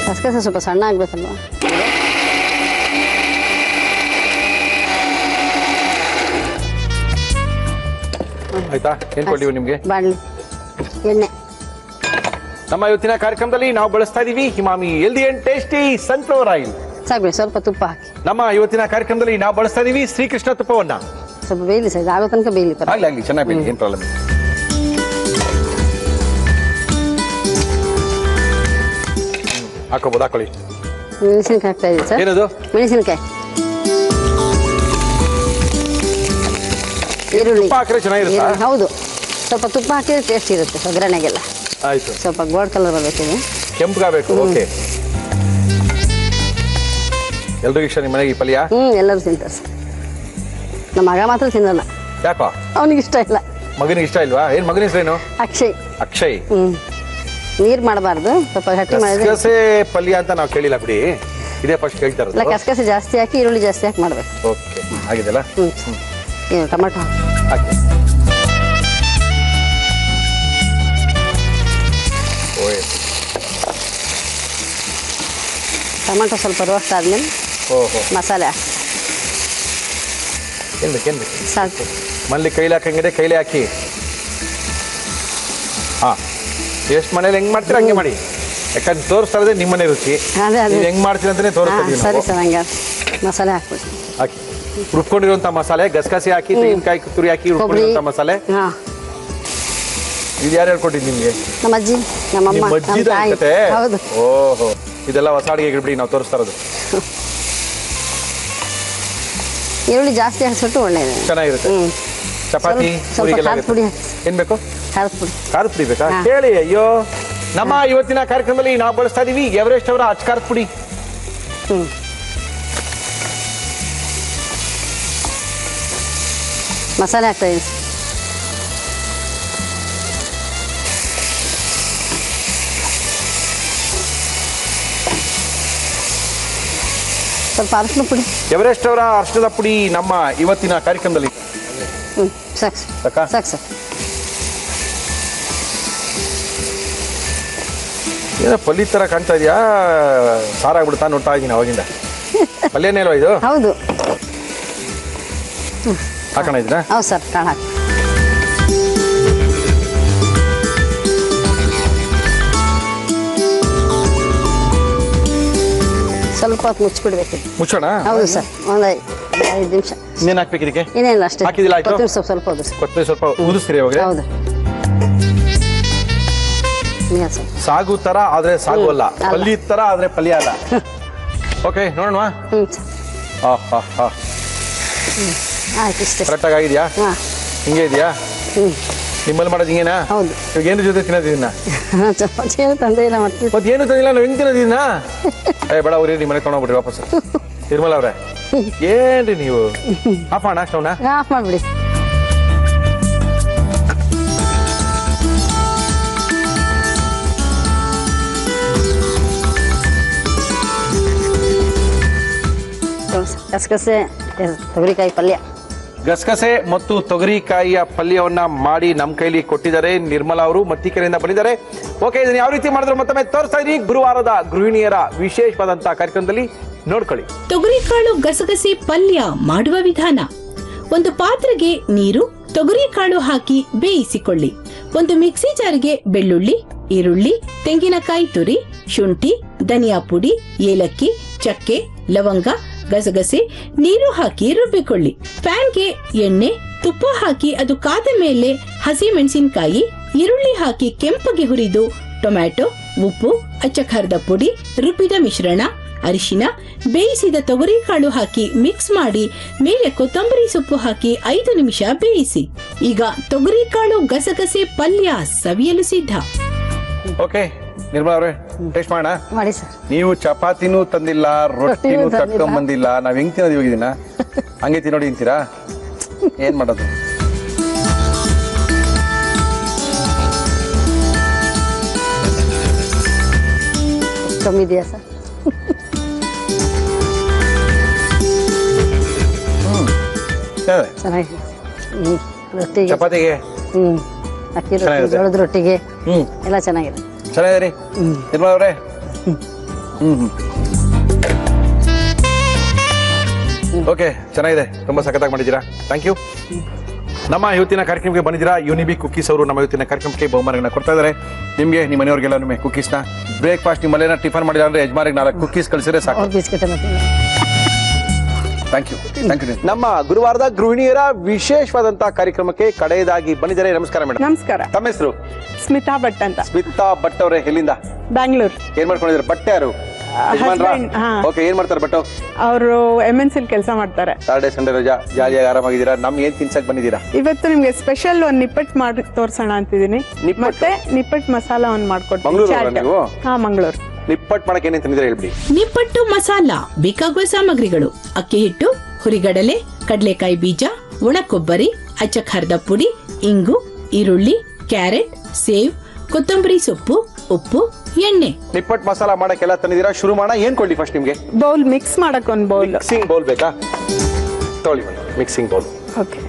ಗಸಗಸೆ ಸ್ವಲ್ಪ ಸಣ್ಣ ಆಗ್ಬೇಕಲ್ವಾ? ಆಯ್ತಾ? ಏನ್ ಕೊಡ್ತೀವಿ ನಿಮ್ಗೆ? ಬಾಣಲಿ. ಎಣ್ಣೆ. ನಮ್ಮ ಇವತ್ತಿನ ಕಾರ್ಯಕ್ರಮದಲ್ಲಿ ನಾವು ಬಳಸ್ತಾ ಇದೀವಿ Emami healthy and tasty sunflower oil ಸಾಕು ಸ್ವಲ್ಪ ತುಪ್ಪ ಹಾಕಿ. ನಮ್ಮ ಇವತ್ತಿನ ಕಾರ್ಯಕ್ರಮದಲ್ಲಿ ನಾವು ಬಳಸ್ತಾ ಇದೀವಿ ಶ್ರೀಕೃಷ್ಣ ತುಪ್ಪವನ್ನ. ಸ್ವಲ್ಪ ಬೇಯಲಿ ಸರ್ ಆಗೋ ತನಕ ಬೇಯಲಿ ಪರ ಆಗ್ಲಿ ಆಗ್ಲಿ ಚೆನ್ನಾಗಿ ಬೆಳಿ ಏನ್ ಪ್ರಾಬ್ಲಮ್ ಹಾಕೋಬಹುದು ಹಾಕೊಳ್ಳಿ ಮೆಣಸಿನಕಾಯಿ ಹಾಕ್ತಾ ಇದೀವಿ ಸರ್. ಏನದು? ಮೆಣಸಿನಕಾಯಿ. ಈರುಳ್ಳಿ. ತುಪ್ಪ ಹಾಕಿದ್ರೆ ಚೆನ್ನಾಗಿರುತ್ತಾ? ಈರುಳ್ಳಿ, ಹೌದು. ಸ್ವಲ್ಪ ತುಪ್ಪ ಹಾಕಿದ್ರೆ ಟೇಸ್ಟ್ ಇರುತ್ತೆ ಒಗ್ಗರಣೆಗೆಲ್ಲ. ಆಯ್ತು. ಸ್ವಲ್ಪ ಗೋಲ್ಡ್ ಕಲರ್ ಬರಬೇಕಿದೆ ಕೆಂಪಗಾಗಬೇಕು ಓಕೆ. ಎಲ್ರಿಗೂ ಇಷ್ಟ ನಿಮ್ಮ ಮನೆಗೆ ಈ ಪಲ್ಯ? ಹ್ಞೂ ಎಲ್ಲರೂ ತಿಂತಾರೆ ಸರ್. ನಮ್ಮ ಮಗ ಮಾತ್ರ ತಿನ್ನಲ್ಲ. ಯಾಕೋ? ಅವನಿಗೆ ಇಷ್ಟ ಇಲ್ಲ. ಮಗನಿಗೆ ಇಷ್ಟ ಇಲ್ವಾ? ಏನು ಮಗನ ಹೆಸರೇನು ಅಕ್ಷಯ್. ಅಕ್ಷಯ್. ಹ್ಞೂ ನೀರು ಮಾಡಬಾರ್ದು. ಸ್ವಲ್ಪ ಗಟ್ಟಿ ಮಾಡಿದ್ರೆ ಕಸೆ ಪಲ್ಯ ಅಂತ ನಾವು ಕೇಳಿಲ್ಲ ಬಿಡಿ. ಇದೇ ಫಸ್ಟ್ ಕೇಳ್ತಾ ಇಲ್ಲ ಇರೋದು ಕಸಕಸೆ ಜಾಸ್ತಿ ಹಾಕಿ ಈರುಳ್ಳಿ ಜಾಸ್ತಿ ಹಾಕಿ ಮಾಡಬೇಕು. ಓಕೆ. ಆಗಿದೆಲ್ಲ ಹ್ಞೂ ಟೊಮೆಟೊ. ಹಾಕಿ. ಓಯ್. ಟೊಮೆಟೊ ಸ್ವಲ್ಪ ರೋಸ್ಟ್ ಆದಮೇಲೆ ಓಹೋ ಮಸಾಲೆ. ಹಾಕಿ ಏನ್ ಬೇಕು ಏನ್ ಬೇಕು ಸಾಕು. ಮಲ್ಲಿ ಕೈಲಿ ಹಾಕಂಗಿದೆ ಕೈಲಿ ಹಾಕಿ. ಹಾಂ. ಎಷ್ಟು ಮನೇಲಿ ಹೆಂಗೆ ಮಾಡ್ತೀರಾ ಹಂಗೆ ಮಾಡಿ. ಯಾಕಂದ್ರೆ ತೋರಿಸ್ತಾ ನಿಮ್ಮನೆ ನಿಮ್ಮ ಮನೆ ರುಚಿ. ಹೆಂಗೆ ಅದೇ. ನೀವು ಹೆಂಗ್ ಮಾಡ್ತೀರ ಅಂತಾನೆ ಹಾಂ ತೋರಿಸ್ತೀವಿ ಸರಿ ಸರ್ ಹಂಗೆ ಮಸಾಲೆ ಹಾಕ್ಬಿಡಿ ಹಾಕಿ. ರುಬ್ಕೊಂಡಿರುವಂತ ಮಸಾಲೆ ಗಸಗಸೆ ಹಾಕಿ ತೆಂಗಿನಕಾಯಿ ತುರಿ ಹಾಕಿ ರುಬ್ಕೊಂಡಿರುವಂತ ಮಸಾಲೆ. ಇದು ಯಾರು ಹೇಳ್ಕೊಟ್ಟಿದ್ದು ನಿಮ್ಗೆ? ನಮ್ಮ ಅಜ್ಜಿ ಹೌದು. ಓಹೋ. ಇದೆಲ್ಲ ಹೊಸ ಅಡಿಗೆ ಇಡ್ಬಿಡಿ ನಾವು ತೋರಿಸ್ತಾ ಇರೋದು. ಈರುಳ್ಳಿ ಜಾಸ್ತಿ ಹಾಕ್ಸ್ಬಿಟ್ಟು ಒಳ್ಳೇದು ಚೆನ್ನಾಗಿರುತ್ತೆ. ಚಪಾತಿ ಪುಡಿ. ಏನ್ ಬೇಕು? ಖಾರದ ಪುಡಿ. ಖಾರದ ಪುಡಿ ಬೇಕಾ. ಹೇಳಿ ಅಯ್ಯೋ. ನಮ್ಮ ಇವತ್ತಿನ ಕಾರ್ಯಕ್ರಮದಲ್ಲಿ ನಾವು ಬಳಸ್ತಾ ಇದೀವಿ ಎವರೆಸ್ಟ್ ಅವರ ಅಚ್ ಖಾರದ ಪುಡಿ ಮಸಾಲೆ ಹಾಕ್ತಾ ಇದ್ದೀನಿ ಸ್ವಲ್ಪ ಅರಶಿನ ಪುಡಿ. ಎವರೆಸ್ಟ್ ಅವರ ಅರ್ಶನದ ಪುಡಿ ನಮ್ಮ ಇವತ್ತಿನ ಕಾರ್ಯಕ್ರಮದಲ್ಲಿ. ಹ್ಞೂ ಸಾಕು ಸಾಕಾ? ಸಾಕು ಸರ್. ಏನೋ ಪಲ್ಲಿ ತರ ಕಾಣ್ತಾ ಇದೆಯಾ? ಸಾರಾಗ್ಬಿಡ್ತಾ ನೋಡ್ತಾ ಇದ್ದೀನಿ ಅವಾಗಿಂದ. ಪಲ್ಯನೇ ಅಲ್ವಾ ಇದು? ಹೌದು. ಹಾಕೋಣ ಇದನ್ನ ಹೌದು ಸರ್ ಕಾಳು ಹಾಕಿ. ಸ್ವಲ್ಪ ಹೊತ್ತು ಮುಚ್ಚಿಬಿಡ್ಬೇಕು. ಮುಚ್ಚೋಣ? ಹೌದು ಸರ್ ಒಂದು ಐದು ನಿಮಿಷ. ಇನ್ನೇನು ಹಾಕ್ಬೇಕು ಇದಕ್ಕೆ? ಏನಿಲ್ಲ ಅಷ್ಟೇ. ಹಾಕಿದಿಲ್ಲ ಆಯ್ತು? ಕೊತ್ತಂಬರಿ ಸೊಪ್ಪು ಸ್ವಲ್ಪ ಹೌದು ಸರ್ ಕೊತ್ತಂಬರಿ ಸ್ವಲ್ಪ ಉದಿಸ್ತೀರಿ ಇವಾಗ? ಹೌದು. ಸರ್. ಸಾಗು ತರ ಆದ್ರೆ ಸಾಗು ಅಲ್ಲ. ಅಲ್ಲ. ಪಲ್ಲಿ ತರ ಆದ್ರೆ ಪಲ್ಯ ಅಲ್ಲ. ಓಕೆ ನೋಡೋಣ ಹ್ಞೂ ಸರ್. ಹಾ ಹಾ ಹಾ. ಆಯ್ತು ಇಷ್ಟೇ. ಕರೆಕ್ಟಾಗಿ ಆಗಿದೆಯಾ? ಹಾಂ. ಹಿಂಗೆ ಇದೆಯಾ? ಹ್ಞೂ ನಿಮ್ಮಲ್ಲಿ ಮಾಡೋದು ಹಿಂಗೇನಾ? ಹೌದು. ಇವಾಗ ಏನು ಜೊತೆ ತಿನ್ನೋದಿದ್ದೀನ ಏನು ತಂದೆ ಇಲ್ಲ ಮತ್ತೆ. ಮತ್ತೆ ಏನು ತಂದಿಲ್ಲ ನಾವು ಹೆಂಗ್ ತಿನ್ನೋದಿದ್ದೀನ ಏ ಬೇಡ ಅವ್ರಿ ನಿಮ್ಮ ಮನೆ ತೊಗೊಂಡೋಗ್ಬಿಡ್ರಿ ವಾಪಸ್. ನಿರ್ಮಲ ಅವ್ರೆ ಏನ್ರಿ ನೀವು? ಆಫ್ ಅಣ್ಣ ಸ್ಟವ್ನ ಆಫ್ ಮಾಡಿಬಿಡಿ. ಗಸಗಸೆ ತೊಗರಿಕಾಯಿ ಪಲ್ಯ. ಗಸಗಸೆ ಮತ್ತು ತೊಗರಿಕಾಯಿಯ ಪಲ್ಯವನ್ನ ಮಾಡಿ ನಮ್ಮ ಕೈಲಿ ಕೊಟ್ಟಿದ್ದಾರೆ ನಿರ್ಮಲಾ ಅವರು ಮತ್ತಿಕೆರೆಯಿಂದ ಬಂದಿದ್ದಾರೆ. ಓಕೆ, ಇದನ್ನ ಯಾವ ರೀತಿ ಮಾಡಿದ್ರು ಮತ್ತೊಮ್ಮೆ ತೋರಿಸ್ತಾ ಇದೀನಿ. ಗುರುವಾರದ ಗೃಹಿಣಿಯರ ವಿಶೇಷವಾದಂತಹ ಕಾರ್ಯಕ್ರಮದಲ್ಲಿ ನೋಡ್ಕೊಳ್ಳಿ. ತೊಗರಿಕಾಳು ಗಸಗಸೆ ಪಲ್ಯ ಮಾಡುವ ವಿಧಾನ. ಒಂದು ಪಾತ್ರೆಗೆ ನೀರು, ತೊಗರಿಕಾಳು ಹಾಕಿ ಬೇಯಿಸಿಕೊಳ್ಳಿ. ಒಂದು ಮಿಕ್ಸಿ ಜಾರಿಗೆ ಬೆಳ್ಳುಳ್ಳಿ, ಈರುಳ್ಳಿ, ತೆಂಗಿನಕಾಯಿ ತುರಿ, ಶುಂಠಿ, ಧನಿಯಾ ಪುಡಿ, ಏಲಕ್ಕಿ, ಚಕ್ಕೆ, ಲವಂಗ ಗಸಗಸೆ, ನೀರು ಹಾಕಿ ರುಬ್ಬಿಕೊಳ್ಳಿ. ಪ್ಯಾನ್ಗೆ ಎಣ್ಣೆ, ತುಪ್ಪ ಹಾಕಿ ಅದು ಕಾದ ಮೇಲೆ ಹಸಿ ಮೆಣಸಿನಕಾಯಿ, ಈರುಳ್ಳಿ ಹಾಕಿ ಕೆಂಪಗೆ ಹುರಿದು, ಟೊಮ್ಯಾಟೊ, ಉಪ್ಪು ಅಚ್ಚ ಖಾರದ ಪುಡಿ, ರುಬ್ಬಿದ ಮಿಶ್ರಣ, ಅರಿಶಿನ, ಬೇಯಿಸಿದ ತೊಗರಿಕಾಳು ಹಾಕಿ ಮಿಕ್ಸ್ ಮಾಡಿ ಮೇಲೆ ಕೊತ್ತಂಬರಿ ಸೊಪ್ಪು ಹಾಕಿ ಐದು ನಿಮಿಷ ಬೇಯಿಸಿ. ಈಗ ತೊಗರಿಕಾಳು ಗಸಗಸೆ ಪಲ್ಯ ಸವಿಯಲು ಸಿದ್ಧ. ನಿರ್ಮಲಾ ಅವರೇ ಟೇಸ್ಟ್ ಮಾಡೋಣ? ಮಾಡಿ ಸರ್. ನೀವು ಚಪಾತಿನೂ ತಂದಿಲ್ಲ ರೊಟ್ಟಿನೂ ತಕ್ಕೊಂಡ್ ಬಂದಿಲ್ಲ ನಾವ್ ಹೆಂಗ್ ತಿನ್ನೋದು ಇವಾಗ ಇದನ್ನ? ಹಂಗೆ ತಿನ್ನೋಡಿ ಅಂತೀರಾ? ಏನ್ ಮಾಡೋದು? ಕಮ್ಮಿ ಇದೆಯಾ ಸರ್ ಚೆನ್ನಾಗಿ ರೊಟ್ಟಿಗೆ. ಚಪಾತಿಗೆ? ಹ್ಮ್ ಅಕ್ಕಿ ರೊಟ್ಟಿ ಜೋಳದ ರೊಟ್ಟಿಗೆ. ಹ್ಮ್. ಎಲ್ಲ ಚೆನ್ನಾಗಿದೆ. ಚೆನ್ನಾಗಿದೆ ರೀ ನಿರ್ಮಲಾ ಅವರೇ? ಹ್ಞೂ ಹ್ಞೂ ಓಕೆ ಚೆನ್ನಾಗಿದೆ. ತುಂಬಾ ಸಖತ್ತಾಗಿ ಮಾಡಿದ್ದೀರಾ? ಥ್ಯಾಂಕ್ ಯು ನಮ್ಮ ಇವತ್ತಿನ ಕಾರ್ಯಕ್ರಮಕ್ಕೆ ಬಂದಿದ್ದೀರಾ ಯುನಿಬಿ ಕುಕ್ಕೀಸ್ ಅವರು. ನಮ್ಮ ಇವತ್ತಿನ ಕಾರ್ಯಕ್ರಮಕ್ಕೆ ಬಹುಮಾನಗಳನ್ನ ಕೊಡ್ತಾ ಇದ್ದಾರೆ. ನಿಮಗೆ ನಿಮ್ಮ ಮನೆಯವ್ರಿಗೆಲ್ಲ ನಿಮಗೆ ಕುಕ್ಕೀಸ್ನ ಬ್ರೇಕ್ಫಾಸ್ಟ್ ನಿಮ್ಮ ಮನೇನ ಟಿಫನ್ ಮಾಡಿಲ್ಲ ಯಜಮಾನಿಗೆ ನಾಲ್ಕು ಕುಕ್ಕೀಸ್ ಕಳಿಸಿದ್ರೆ ಸಾಕು. Biscuit thank you thank you ನಮ್ಮ ಗುರುವಾರದ ಗೃಹಿಣಿಯರ ವಿಶೇಷವಾದಂತಹ ಕಾರ್ಯಕ್ರಮಕ್ಕೆ ಕಡೆಯದಾಗಿ ಬಂದಿದ್ದಾರೆ. ನಮಸ್ಕಾರ ಮೇಡಮ್ ನಮಸ್ಕಾರ. ತಮ್ಮ ಹೆಸರು? ಸ್ಮಿತಾ ಭಟ್ ಅಂತ. ಸ್ಮಿತಾ ಭಟ್ ಅವರೇ ಎಲ್ಲಿಂದ? ಬ್ಯಾಂಗ್ಳೂರ್. ಏನ್ ಮಾಡ್ಕೊಂಡಿದ್ರು ಬಟ್ಟೆ ಯಾರು? ಹಾ. ಓಕೆ ಏನ್ ಮಾಡ್ತಾರೆ ಬಟ್ಟು ಅವರು? ಎಂ ಎನ್ ಸಿಲ್ ಕೆಲಸ ಮಾಡ್ತಾರೆ. ಸಾಟರ್ಡೆ ಸಂಡೇ ರಜಾ ಜಾಲಿಯಾಗಿ ಆರಾಮಾಗಿದ್ದೀರಾ? ನಮ್ ಏನ್ ತಿನ್ಸಕ್ ಬಂದಿದ್ದೀರಾ? ಇವತ್ತು ನಿಮ್ಗೆ ಸ್ಪೆಷಲ್ ಒಂದ್ ನಿಪ್ಪಟ್ ಮಾಡಿ ತೋರ್ಸೋಣ ಅಂತಿದೀನಿ ನಿಪ್ಪಟ್ಟು? ಮತ್ತೆ ನಿಪ್ಪಟ್ ಮಸಾಲಾ ಒಂದ್ ಮಾಡ್ಕೊಡ್ತೀನಿ. ಮಂಗ್ಳೂರವ್ರಾ ನೀವು? ಹಾ ಮಂಗಳೂರು. ನಿಪ್ಪಟ್ ಮಾಡಕ್ಕೆ ಏನೇನ್ ತಂದಿದ್ದೀರಾ ಹೇಳ್ಬಿಡಿ. ನಿಪ್ಪಟ್ಟು ಮಸಾಲ ಬೇಕಾಗುವ ಸಾಮಗ್ರಿಗಳು ಅಕ್ಕಿ ಹಿಟ್ಟು ಹುರಿಗಡಲೆ ಕಡಲೆಕಾಯಿ ಬೀಜ ಒಣ ಕೊಬ್ಬರಿ ಅಚ್ಚ ಖಾರದ ಪುಡಿ ಇಂಗು ಈರುಳ್ಳಿ ಕ್ಯಾರೆಟ್ ಸೇವ್ ಕೊತ್ತಂಬರಿ ಸೊಪ್ಪು ಉಪ್ಪು ಎಣ್ಣೆ. ನಿಪ್ಪಟ್ಟು ಮಸಾಲ ಮಾಡಕ್ಕೆಲ್ಲ ತಂದಿದ್ದೀರಾ? ಶುರು ಮಾಡ ಏನ್ ಕೊಡ್ಲಿ ಫಸ್ಟ್ ನಿಮ್ಗೆ? ಬೌಲ್ ಮಿಕ್ಸ್ ಮಾಡಕ್ ಒಂದ್ ಬೌಲ್ ಮಿಕ್ಸಿಂಗ್ ಬೌಲ್ ಬೇಕಾ? ತೊಗೊಳ್ಳಿ ಮೇಡಮ್. ಮಿಕ್ಸಿಂಗ್ ಬೌಲ್ ಓಕೆ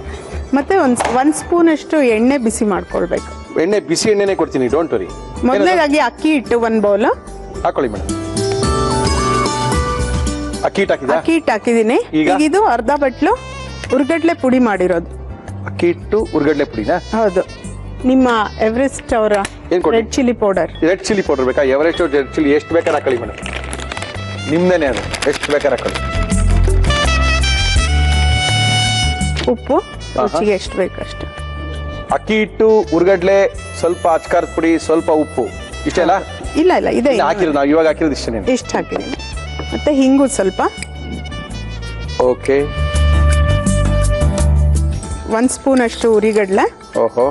ಮತ್ತೆ ಒಂದ್ ಒಂದ್ ಸ್ಪೂನ್ ಅಷ್ಟು ಎಣ್ಣೆ ಬಿಸಿ ಮಾಡ್ಕೊಳ್ಬೇಕು. ಎಣ್ಣೆ ಬಿಸಿ ಎಣ್ಣೆನೆ ಕೊಡ್ತೀನಿ ಡೋಂಟ್ ವರಿ ಮೊದಲನೇದಾಗಿ ಅಕ್ಕಿ ಹಿಟ್ಟು ಒಂದ್ ಬೌಲ್ ಹಾಕೊಳ್ಳಿ ಮೇಡಮ್. ಅಕ್ಕಿ ಹಿಟ್ಟು ಅಕ್ಕಿ ಹಿಟ್ಟು ಹಾಕಿದ್ದೀನಿ. ಈಗ? ಈಗ ಇದು ಅರ್ಧ ಬಟ್ಲು ಉರ್ಗಡ್ಲೆ ಪುಡಿ ಮಾಡಿರೋದು. ಅಕ್ಕಿ ಹಿಟ್ಟು ಉರ್ಗಡ್ಲೆ ಪುಡಿನಾ? ಹೌದು. ನಿಮ್ಮ ಎವರೆಸ್ಟ್ ಅವರ ಏನ್? Red chilli powder. Red chilli powder ಬೇಕಾ? ಎವರೆಸ್ಟ್ ರೆಡ್ ಚಿಲ್ಲಿ ಎಷ್ಟು ಬೇಕಾದ್ರೆ ಹಾಕೊಳ್ಳಿ ಮೇಡಮ್? ನಿಮ್ದೇನೆ ಅದು. ಎಷ್ಟು ಬೇಕಾದ್ರೆ ಹಾಕೊಳ್ಳಿ? ಉಪ್ಪು ರುಚಿಗೆ ಎಷ್ಟು ಬೇಕು ಅಷ್ಟು. ಅಕ್ಕಿ ಹಿಟ್ಟು ಉರ್ಗಡ್ಲೆ ಸ್ವಲ್ಪ ಅಚ್ಕಾರದ ಪುಡಿ ಸ್ವಲ್ಪ ಉಪ್ಪು. ಇಷ್ಟೆಲ್ಲ ಇಲ್ಲ ಇಲ್ಲ ಇದೆ ಹಾಕಿರೋದು ನಾವು ಇವಾಗ ಹಾಕಿರೋದು ಇಷ್ಟು ಹಾಕಿದ್ದೀನಿ. ಮತ್ತೆ ಹಿಂಗು ಸ್ವಲ್ಪ. ಓಕೆ ಒಂದ್ ಸ್ಪೂನ್ ಅಷ್ಟು ಉರಿಗಡ್ಲೆ. ಓಹೋ.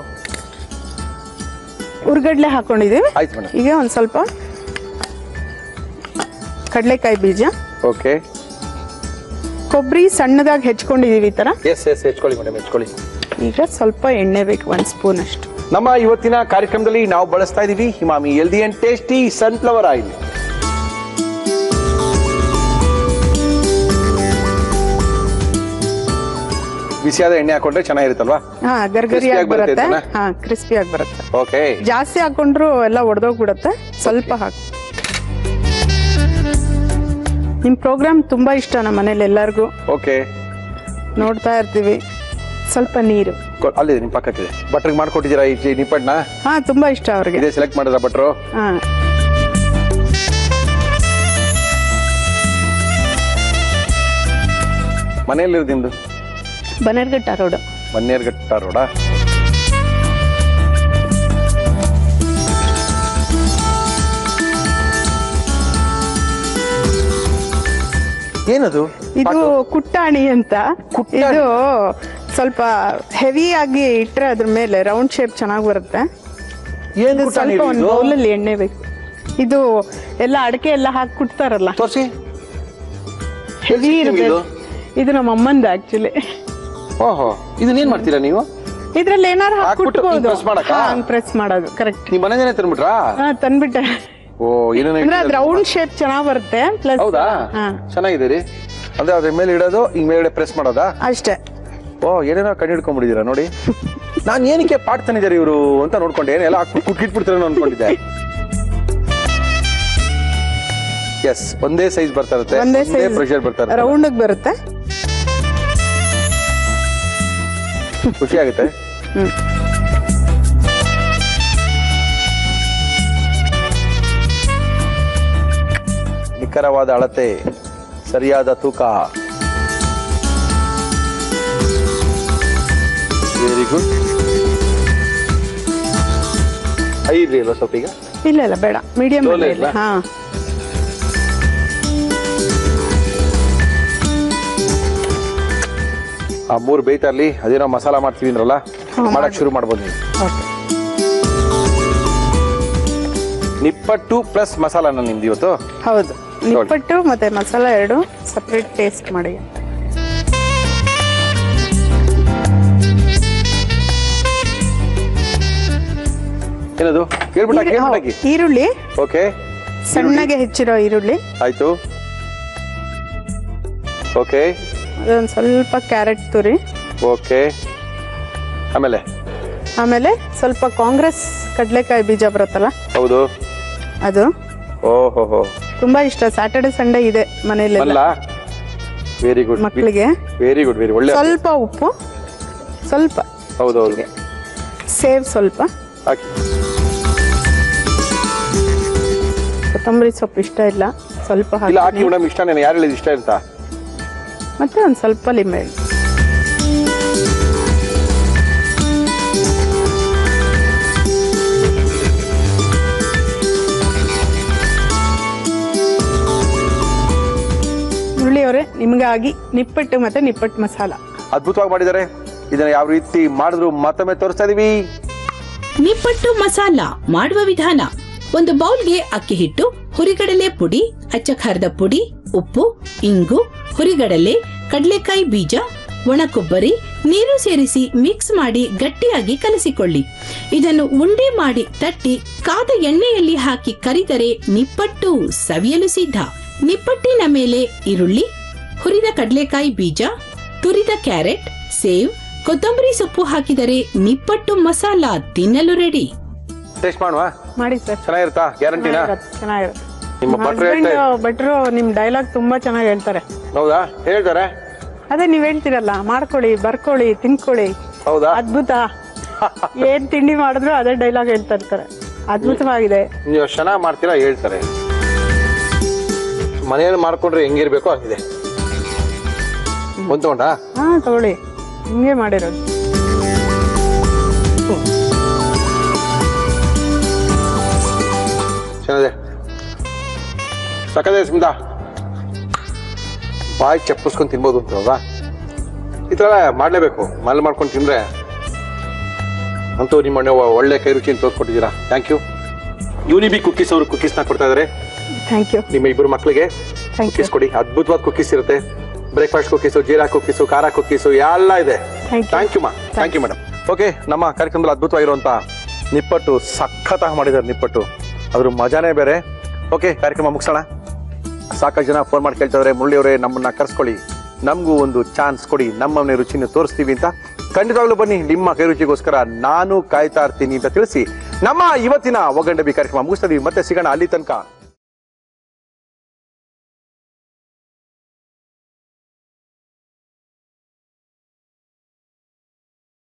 ಉರ್ಗಡ್ಲೆ ಹಾಕೊಂಡಿದ್ದೀವಿ. ಆಯ್ತು ಮೇಡಮ್. ಈಗ ಒಂದ್ ಸ್ವಲ್ಪ ಕಡಲೆಕಾಯಿ ಬೀಜ. ಓಕೆ ಕೊಬ್ಬರಿ ಸಣ್ಣದಾಗಿ ಹೆಚ್ಕೊಂಡಿದೀವಿ ಈ ತರ. ಎಸ್ ಎಸ್ ಹೆಚ್ಕೊಳ್ಳಿ ಮೇಡಮ್ ಹೆಚ್ಕೊಳ್ಳಿ. ಈಗ ಸ್ವಲ್ಪ ಎಣ್ಣೆ ಬೇಕು ಒಂದ್ ಸ್ಪೂನ್ ಅಷ್ಟು. ನಮ್ಮ ಇವತ್ತಿನ ಕಾರ್ಯಕ್ರಮದಲ್ಲಿ ನಾವು ಬಳಸ್ತಾ ಇದೀವಿ Emami healthy and tasty sunflower oil. ಬಿಸಿಯಾದ ಎಣ್ಣೆ ಹಾಕೊಂಡ್ರೆ ಚೆನ್ನಾಗಿರುತ್ತಲ್ವಾ? ಹಾ ಗರ್ಗರಿ ಆಗಿ ಬರುತ್ತೆ ಹಾ ಕ್ರಿಸ್ಪಿ ಆಗಿ ಬರುತ್ತೆ. ಓಕೆ. ಜಾಸ್ತಿ ಹಾಕೊಂಡ್ರು ಎಲ್ಲ ಒಡೆದೋಗ್ಬಿಡುತ್ತೆ. ಸ್ವಲ್ಪ ಹಾಕಿ. ನಿಮ್ ಪ್ರೋಗ್ರಾಮ್ ತುಂಬಾ ಇಷ್ಟ ನಮ್ಮ ಮನೇಲಿ ಎಲ್ಲರಿಗೂ. ಓಕೆ. ನೋಡ್ತಾ ಇರ್ತೀವಿ. ಸ್ವಲ್ಪ ನೀರು. ಅಲ್ಲಿದೆ ನಿಮ್ಮ ಪಕ್ಕಕ್ಕಿದೆ. ಬಟ್ರಿಗೆ ಮಾಡ್ಕೊಟ್ಟಿದ್ದೀರಾ ಈ ಈ ನಿಪ್ಪಟ್ನ ಹಾ ತುಂಬಾ ಇಷ್ಟ ಅವ್ರಿಗೆ. ಇದೇ ಸೆಲೆಕ್ಟ್ ಮಾಡಿದ್ರ ಭಟ್ರು? ಹಾ. ಮನೆಯಲ್ಲಿರೋದು ನಿಮ್ದು? ಬನ್ನೇರ್ಘಟ್ಟ ರೋಡ್. ಬನ್ನೇರ್ಘಟ್ಟ ರೋಡಾ? ಏನದು? ಇದು ಕುಟ್ಟಾಣಿ ಅಂತ? ಇದು ಸ್ವಲ್ಪ ಹೆವಿ ಆಗಿ ಇಟ್ಟರೆ ಅದ್ರ ಮೇಲೆ ರೌಂಡ್ ಶೇಪ್ ಚೆನ್ನಾಗಿ ಬರುತ್ತೆ. ಏನು ಸ್ವಲ್ಪ ಒಂದು? ಬೌಲಲ್ಲಿ ಎಣ್ಣೆ ಬೇಕು. ಇದು ಎಲ್ಲ ಅಡಕೆ ಎಲ್ಲ ಹಾಕಿ ಕುಟ್ತಾರಲ್ಲ. ತೋರ್ಸಿ. ಹೆವಿ ಇರಬೇಕು ಇದು? ನಮ್ಮ ಅಮ್ಮಂದು ಆಕ್ಚುಲಿ ಓಹೋ ಇದನ್ನೇನ್ ಮಾಡ್ತೀರಾ ನೀವು? ಇದ್ರಲ್ಲಿ ಏನಾರು ಹಾಕಿ ಹಿಂಗ್ ಪ್ರೆಸ್ ಮಾಡೋದು ಕರೆಕ್ಟ್ ನಿಮ್ ಜನ ತಂದ್ಬಿಟ್ರಾ? ಹಾ ತಂದ್ಬಿಟ್ಟೆ. ಓ ಏನೇನೋ ಅಂದ್ರೆ ಅದು. ರೌಂಡ್ ಶೇಪ್ ಚೆನ್ನಾಗಿ ಬರುತ್ತೆ ಪ್ಲಸ್ ಹೌದಾ? ಚೆನ್ನಾಗಿದೆ ರೀ ಅಂದ್ರೆ ಅದ್ರ ಮೇಲೆ ಇಡೋದು ಹಿಂಗ್ ಮೇಲ್ಗಡೆ ಪ್ರೆಸ್ ಮಾಡೋದಾ? ಅಷ್ಟೇ. ಓ ಏನೇನೋ ಕಣ್ಣು ಹಿಡ್ಕೊಂಡ್ಬಿಟ್ಟಿದ್ದೀರಾ ನೋಡಿ. ನಾನು ಏನಕ್ಕೆ ಪಾಡ್ತಾನಿದ್ದಾರೆ ಇವರು ಅಂತ ನೋಡ್ಕೊಂಡೆ ಏನೆಲ್ಲ ಹಾಕ್ಬಿಟ್ಟು ಕುಟ್ಕಿಟ್ಬಿಡ್ತಾರೆ ಅನ್ಕೊಂಡಿದ್ದೆ. ಎಸ್ ಒಂದೇ ಸೈಜ್ ಬರ್ತಾ ಇರುತ್ತೆ ಒಂದೇ ಪ್ರೆಷರ್ ಬರ್ತಾ ಇರುತ್ತೆ. ರೌಂಡ್ ಬರುತ್ತೆ. ಖುಷಿ ಆಗುತ್ತೆ. ನಿಖರವಾದ ಅಳತೆ ಸರಿಯಾದ ತೂಕ. ವೆರಿ ಗುಡ್ ಇರ್ಲಿ ಅಲ್ವಾ ಸ್ವಲ್ಪ ಈಗ? ಇಲ್ಲ ಇಲ್ಲ ಬೇಡ. ಮೀಡಿಯಂ Low ಇಲ್ಲ? ಹಾ. ಆ ಮೂರು ಬೇಯ್ತಾ ಇರ್ಲಿ ಅದೇನೋ ಮಸಾಲ ಮಾಡ್ತೀವಿ ಅಂದ್ರಲ್ಲ ಮಾಡಕ್ ಶುರು ಮಾಡ್ಬೋದು ನೀವು. ಓಕೆ. ನಿಪ್ಪಟ್ಟು ಪ್ಲಸ್ ಮಸಾಲಾನ ನಿಮ್ದು ಇವತ್ತು? ಹೌದು. ನಿಪ್ಪಟ್ಟು ಮತ್ತೆ ಮಸಾಲ ಎರಡು ಸಪ್ರೇಟ್ ಟೇಸ್ಟ್ ಮಾಡಿ ಏನದು? ಹೌದು, ಈರುಳ್ಳಿ. ಓಕೆ. ಸಣ್ಣಗೆ ಹೆಚ್ಚಿರೋ ಈರುಳ್ಳಿ. ಆಯ್ತು. ಓಕೆ. ಅದೊಂದು ಸ್ವಲ್ಪ ಕ್ಯಾರೆಟ್ ತುರಿ. ಓಕೆ. ಆಮೇಲೆ? ಆಮೇಲೆ ಸ್ವಲ್ಪ ಕಾಂಗ್ರೆಸ್ ಕಡಲೆಕಾಯಿ ಬೀಜ ಬರುತ್ತಲ್ಲ? ಹೌದು. ಅದು. ಓಹೋ ತುಂಬಾ ಇಷ್ಟ. ಸ್ಯಾಟರ್ಡೆ ಸಂಡೇ ಇದೆ ಮನೆಯಲ್ಲಿ ವೆರಿ ಗುಡ್ ಮಕ್ಕಳಿಗೆ. ವೆರಿ ಗುಡ್ ವೆರಿ ಒಳ್ಳೆ ಸ್ವಲ್ಪ ಉಪ್ಪು. ಸ್ವಲ್ಪ. ಹೌದು ಹೌದೌದು. ಸೇವ್ ಸ್ವಲ್ಪ. ಹಾಕಿ ಕೊತ್ತಂಬರಿ ಸೊಪ್ಪು ಇಷ್ಟ ಇಲ್ಲ. ಸ್ವಲ್ಪ ಇಲ್ಲ ಹಾಕಿ ಹಾಕಿ ಮೇಡಮ್ ಇಷ್ಟನೇ ಯಾರು ಹೇಳಿದ್ರು ಇಷ್ಟ ಅಂತ ಮತ್ತೆ ಒಂದು ಸ್ವಲ್ಪ ಲಿಂಬೆ ಹಣ್ಣು. ಮುರಳಿಯವರೇ ನಿಮಗಾಗಿ ನಿಪ್ಪಟ್ಟು ಮತ್ತೆ ನಿಪ್ಪಟ್ಟು ಮಸಾಲ. ಅದ್ಭುತವಾಗಿ ಮಾಡಿದ್ದಾರೆ. ಇದನ್ನ ಯಾವ ರೀತಿ ಮಾಡಿದ್ರು ಮತ್ತೊಮ್ಮೆ ತೋರಿಸ್ತಾ ಇದೀವಿ. ನಿಪ್ಪಟ್ಟು ಮಸಾಲ ಮಾಡುವ ವಿಧಾನ. ಒಂದು ಬೌಲ್ಗೆ ಅಕ್ಕಿ ಹಿಟ್ಟು, ಹುರಿಗಡಲೆ ಪುಡಿ ಅಚ್ಚ ಖಾರದ ಪುಡಿ, ಉಪ್ಪು, ಇಂಗು, ಹುರಿಗಡಲೆ, ಕಡಲೆಕಾಯಿ ಬೀಜ ಒಣ ಕೊಬ್ಬರಿ ನೀರು ಸೇರಿಸಿ ಮಿಕ್ಸ್ ಮಾಡಿ ಗಟ್ಟಿಯಾಗಿ ಕಲಸಿಕೊಳ್ಳಿ. ಇದನ್ನು ಉಂಡೆ ಮಾಡಿ ತಟ್ಟಿ ಕಾದ ಎಣ್ಣೆಯಲ್ಲಿ ಹಾಕಿ ಕರಿದರೆ ನಿಪ್ಪಟ್ಟು ಸವಿಯಲು ಸಿದ್ಧ. ನಿಪ್ಪಟ್ಟಿನ ಮೇಲೆ ಈರುಳ್ಳಿ, ಹುರಿದ ಕಡಲೆಕಾಯಿ ಬೀಜ, ತುರಿದ ಕ್ಯಾರೆಟ್, ಸೇವ್, ಕೊತ್ತಂಬರಿ ಸೊಪ್ಪು ಹಾಕಿದರೆ ನಿಪ್ಪಟ್ಟು ಮಸಾಲ ತಿನ್ನಲು ರೆಡಿ. ಟೇಸ್ಟ್ ಮಾಡುವ? ಮಾಡಿ ಸರ್. ಚೆನ್ನಾಗಿರುತ್ತಾ? ಗ್ಯಾರಂಟಿನಾ ಚೆನ್ನಾಗಿರುತ್ತೆ ನಿಮ್ಮ ಭಟ್ರು ಹೇಳ್ತಾ ಭಟ್ರು ನಿಮ್ ಡೈಲಾಗ್ ತುಂಬಾ ಚೆನ್ನಾಗಿ ಹೇಳ್ತಾರೆ. ಹೌದಾ? ಹೇಳ್ತಾರೆ? ಅದೇ ನೀವ್ ಹೇಳ್ತೀರಲ್ಲ ಮಾಡ್ಕೊಳ್ಳಿ ಬರ್ಕೊಳ್ಳಿ ತಿನ್ಕೊಳ್ಳಿ. ಹೌದಾ? ಅದ್ಭುತ. ಏನ್ ತಿಂಡಿ ಮಾಡಿದ್ರು ಅದೇ ಡೈಲಾಗ್ ಹೇಳ್ತಾ ಇರ್ತಾರೆ. ಅದ್ಭುತವಾಗಿದೆ. ನೀವು ಚೆನ್ನಾಗಿ ಮಾಡ್ತೀರಾ ಹೇಳ್ತಾರೆ. ಮನೆಯಲ್ಲಿ ಮಾಡ್ಕೊಂಡ್ರೆ ಹೆಂಗಿರ್ಬೇಕು ಆಗಿದೆ ತಗೊಂಡಾ? ಹಾ ತಗೊಳ್ಳಿ. ಹಿಂಗೆ ಮಾಡಿರೋದು. ಚೆನ್ನಾಗಿದೆ ಸಕ್ಕದೆ ಸ್ಮಿತಾ. ಬಾಯಿ ಚಪ್ಪಿಸ್ಕೊಂಡು ತಿನ್ಬೋದು ಅಂತಲ್ವಾ ಈ ಥರ ಮಾಡಲೇಬೇಕು. ಮನೇಲಿ ಮಾಡ್ಕೊಂಡು ತಿಂದರೆ ಅಂತೂ ನಿಮ್ಮ ಒಳ್ಳೆ ಕೈ ರುಚಿಯನ್ನು ತೋರಿಸ್ಕೊಟ್ಟಿದ್ದೀರಾ. ಥ್ಯಾಂಕ್ ಯು ಯೂನಿಬಿ ಕುಕ್ಕೀಸ್ ಅವರು ಕುಕ್ಕೀಸ್ನ ಕೊಡ್ತಾ ಇದ್ದಾರೆ ಥ್ಯಾಂಕ್ ಯು ನಿಮ್ಮ ಇಬ್ಬರು ಮಕ್ಕಳಿಗೆ. ಕುಕ್ಕೀಸ್ ಕೊಡಿ. ಅದ್ಭುತವಾದ ಕುಕ್ಕೀಸ್ ಇರುತ್ತೆ. ಬ್ರೇಕ್ಫಾಸ್ಟ್ ಕುಕ್ಕೀಸು ಜೀರಾ ಕುಕ್ಕೀಸು ಖಾರ ಕುಕ್ಕೀಸು ಎಲ್ಲ ಇದೆ. ಥ್ಯಾಂಕ್ ಯು ಮಾ ಥ್ಯಾಂಕ್ ಯು ಮೇಡಮ್ ಓಕೆ ನಮ್ಮ ಕಾರ್ಯಕ್ರಮದಲ್ಲಿ ಅದ್ಭುತವಾಗಿರುವಂಥ ನಿಪ್ಪಟ್ಟು ಸಖತ್ತಾಗಿ ಮಾಡಿದ್ದಾರೆ ನಿಪ್ಪಟ್ಟು. ಅದ್ರ ಮಜಾನೇ ಬೇರೆ. ಓಕೆ, ಕಾರ್ಯಕ್ರಮ ಮುಗಿಸೋಣ. ಸಾಕಷ್ಟು ಜನ ಫೋನ್ ಮಾಡಿ ಕೇಳ್ತಾ ಇದ್ದಾರೆ. ಮುರಳಿ ಅವರೇ, ನಮ್ಮನ್ನ ಕರ್ಸ್ಕೊಳ್ಳಿ. ನಮಗೂ ಒಂದು ಚಾನ್ಸ್ ಕೊಡಿ. ನಮ್ಮ ಮನೆ ರುಚಿನ ತೋರಿಸ್ತೀವಿ ಅಂತ. ಖಂಡಿತವಾಗ್ಲೂ ಬನ್ನಿ. ನಿಮ್ಮ ಕೈ ರುಚಿಗೋಸ್ಕರ ನಾನು ಕಾಯ್ತಾ ಇರ್ತೀನಿ ಅಂತ ತಿಳಿಸಿ. ನಮ್ಮ ಇವತ್ತಿನ ಒಗ್ಗಂಡಬಿ ಕಾರ್ಯಕ್ರಮ ಮುಗಿಸ್ತೀವಿ ಮತ್ತೆ ಸಿಗೋಣ ಅಲ್ಲಿ ತನಕ.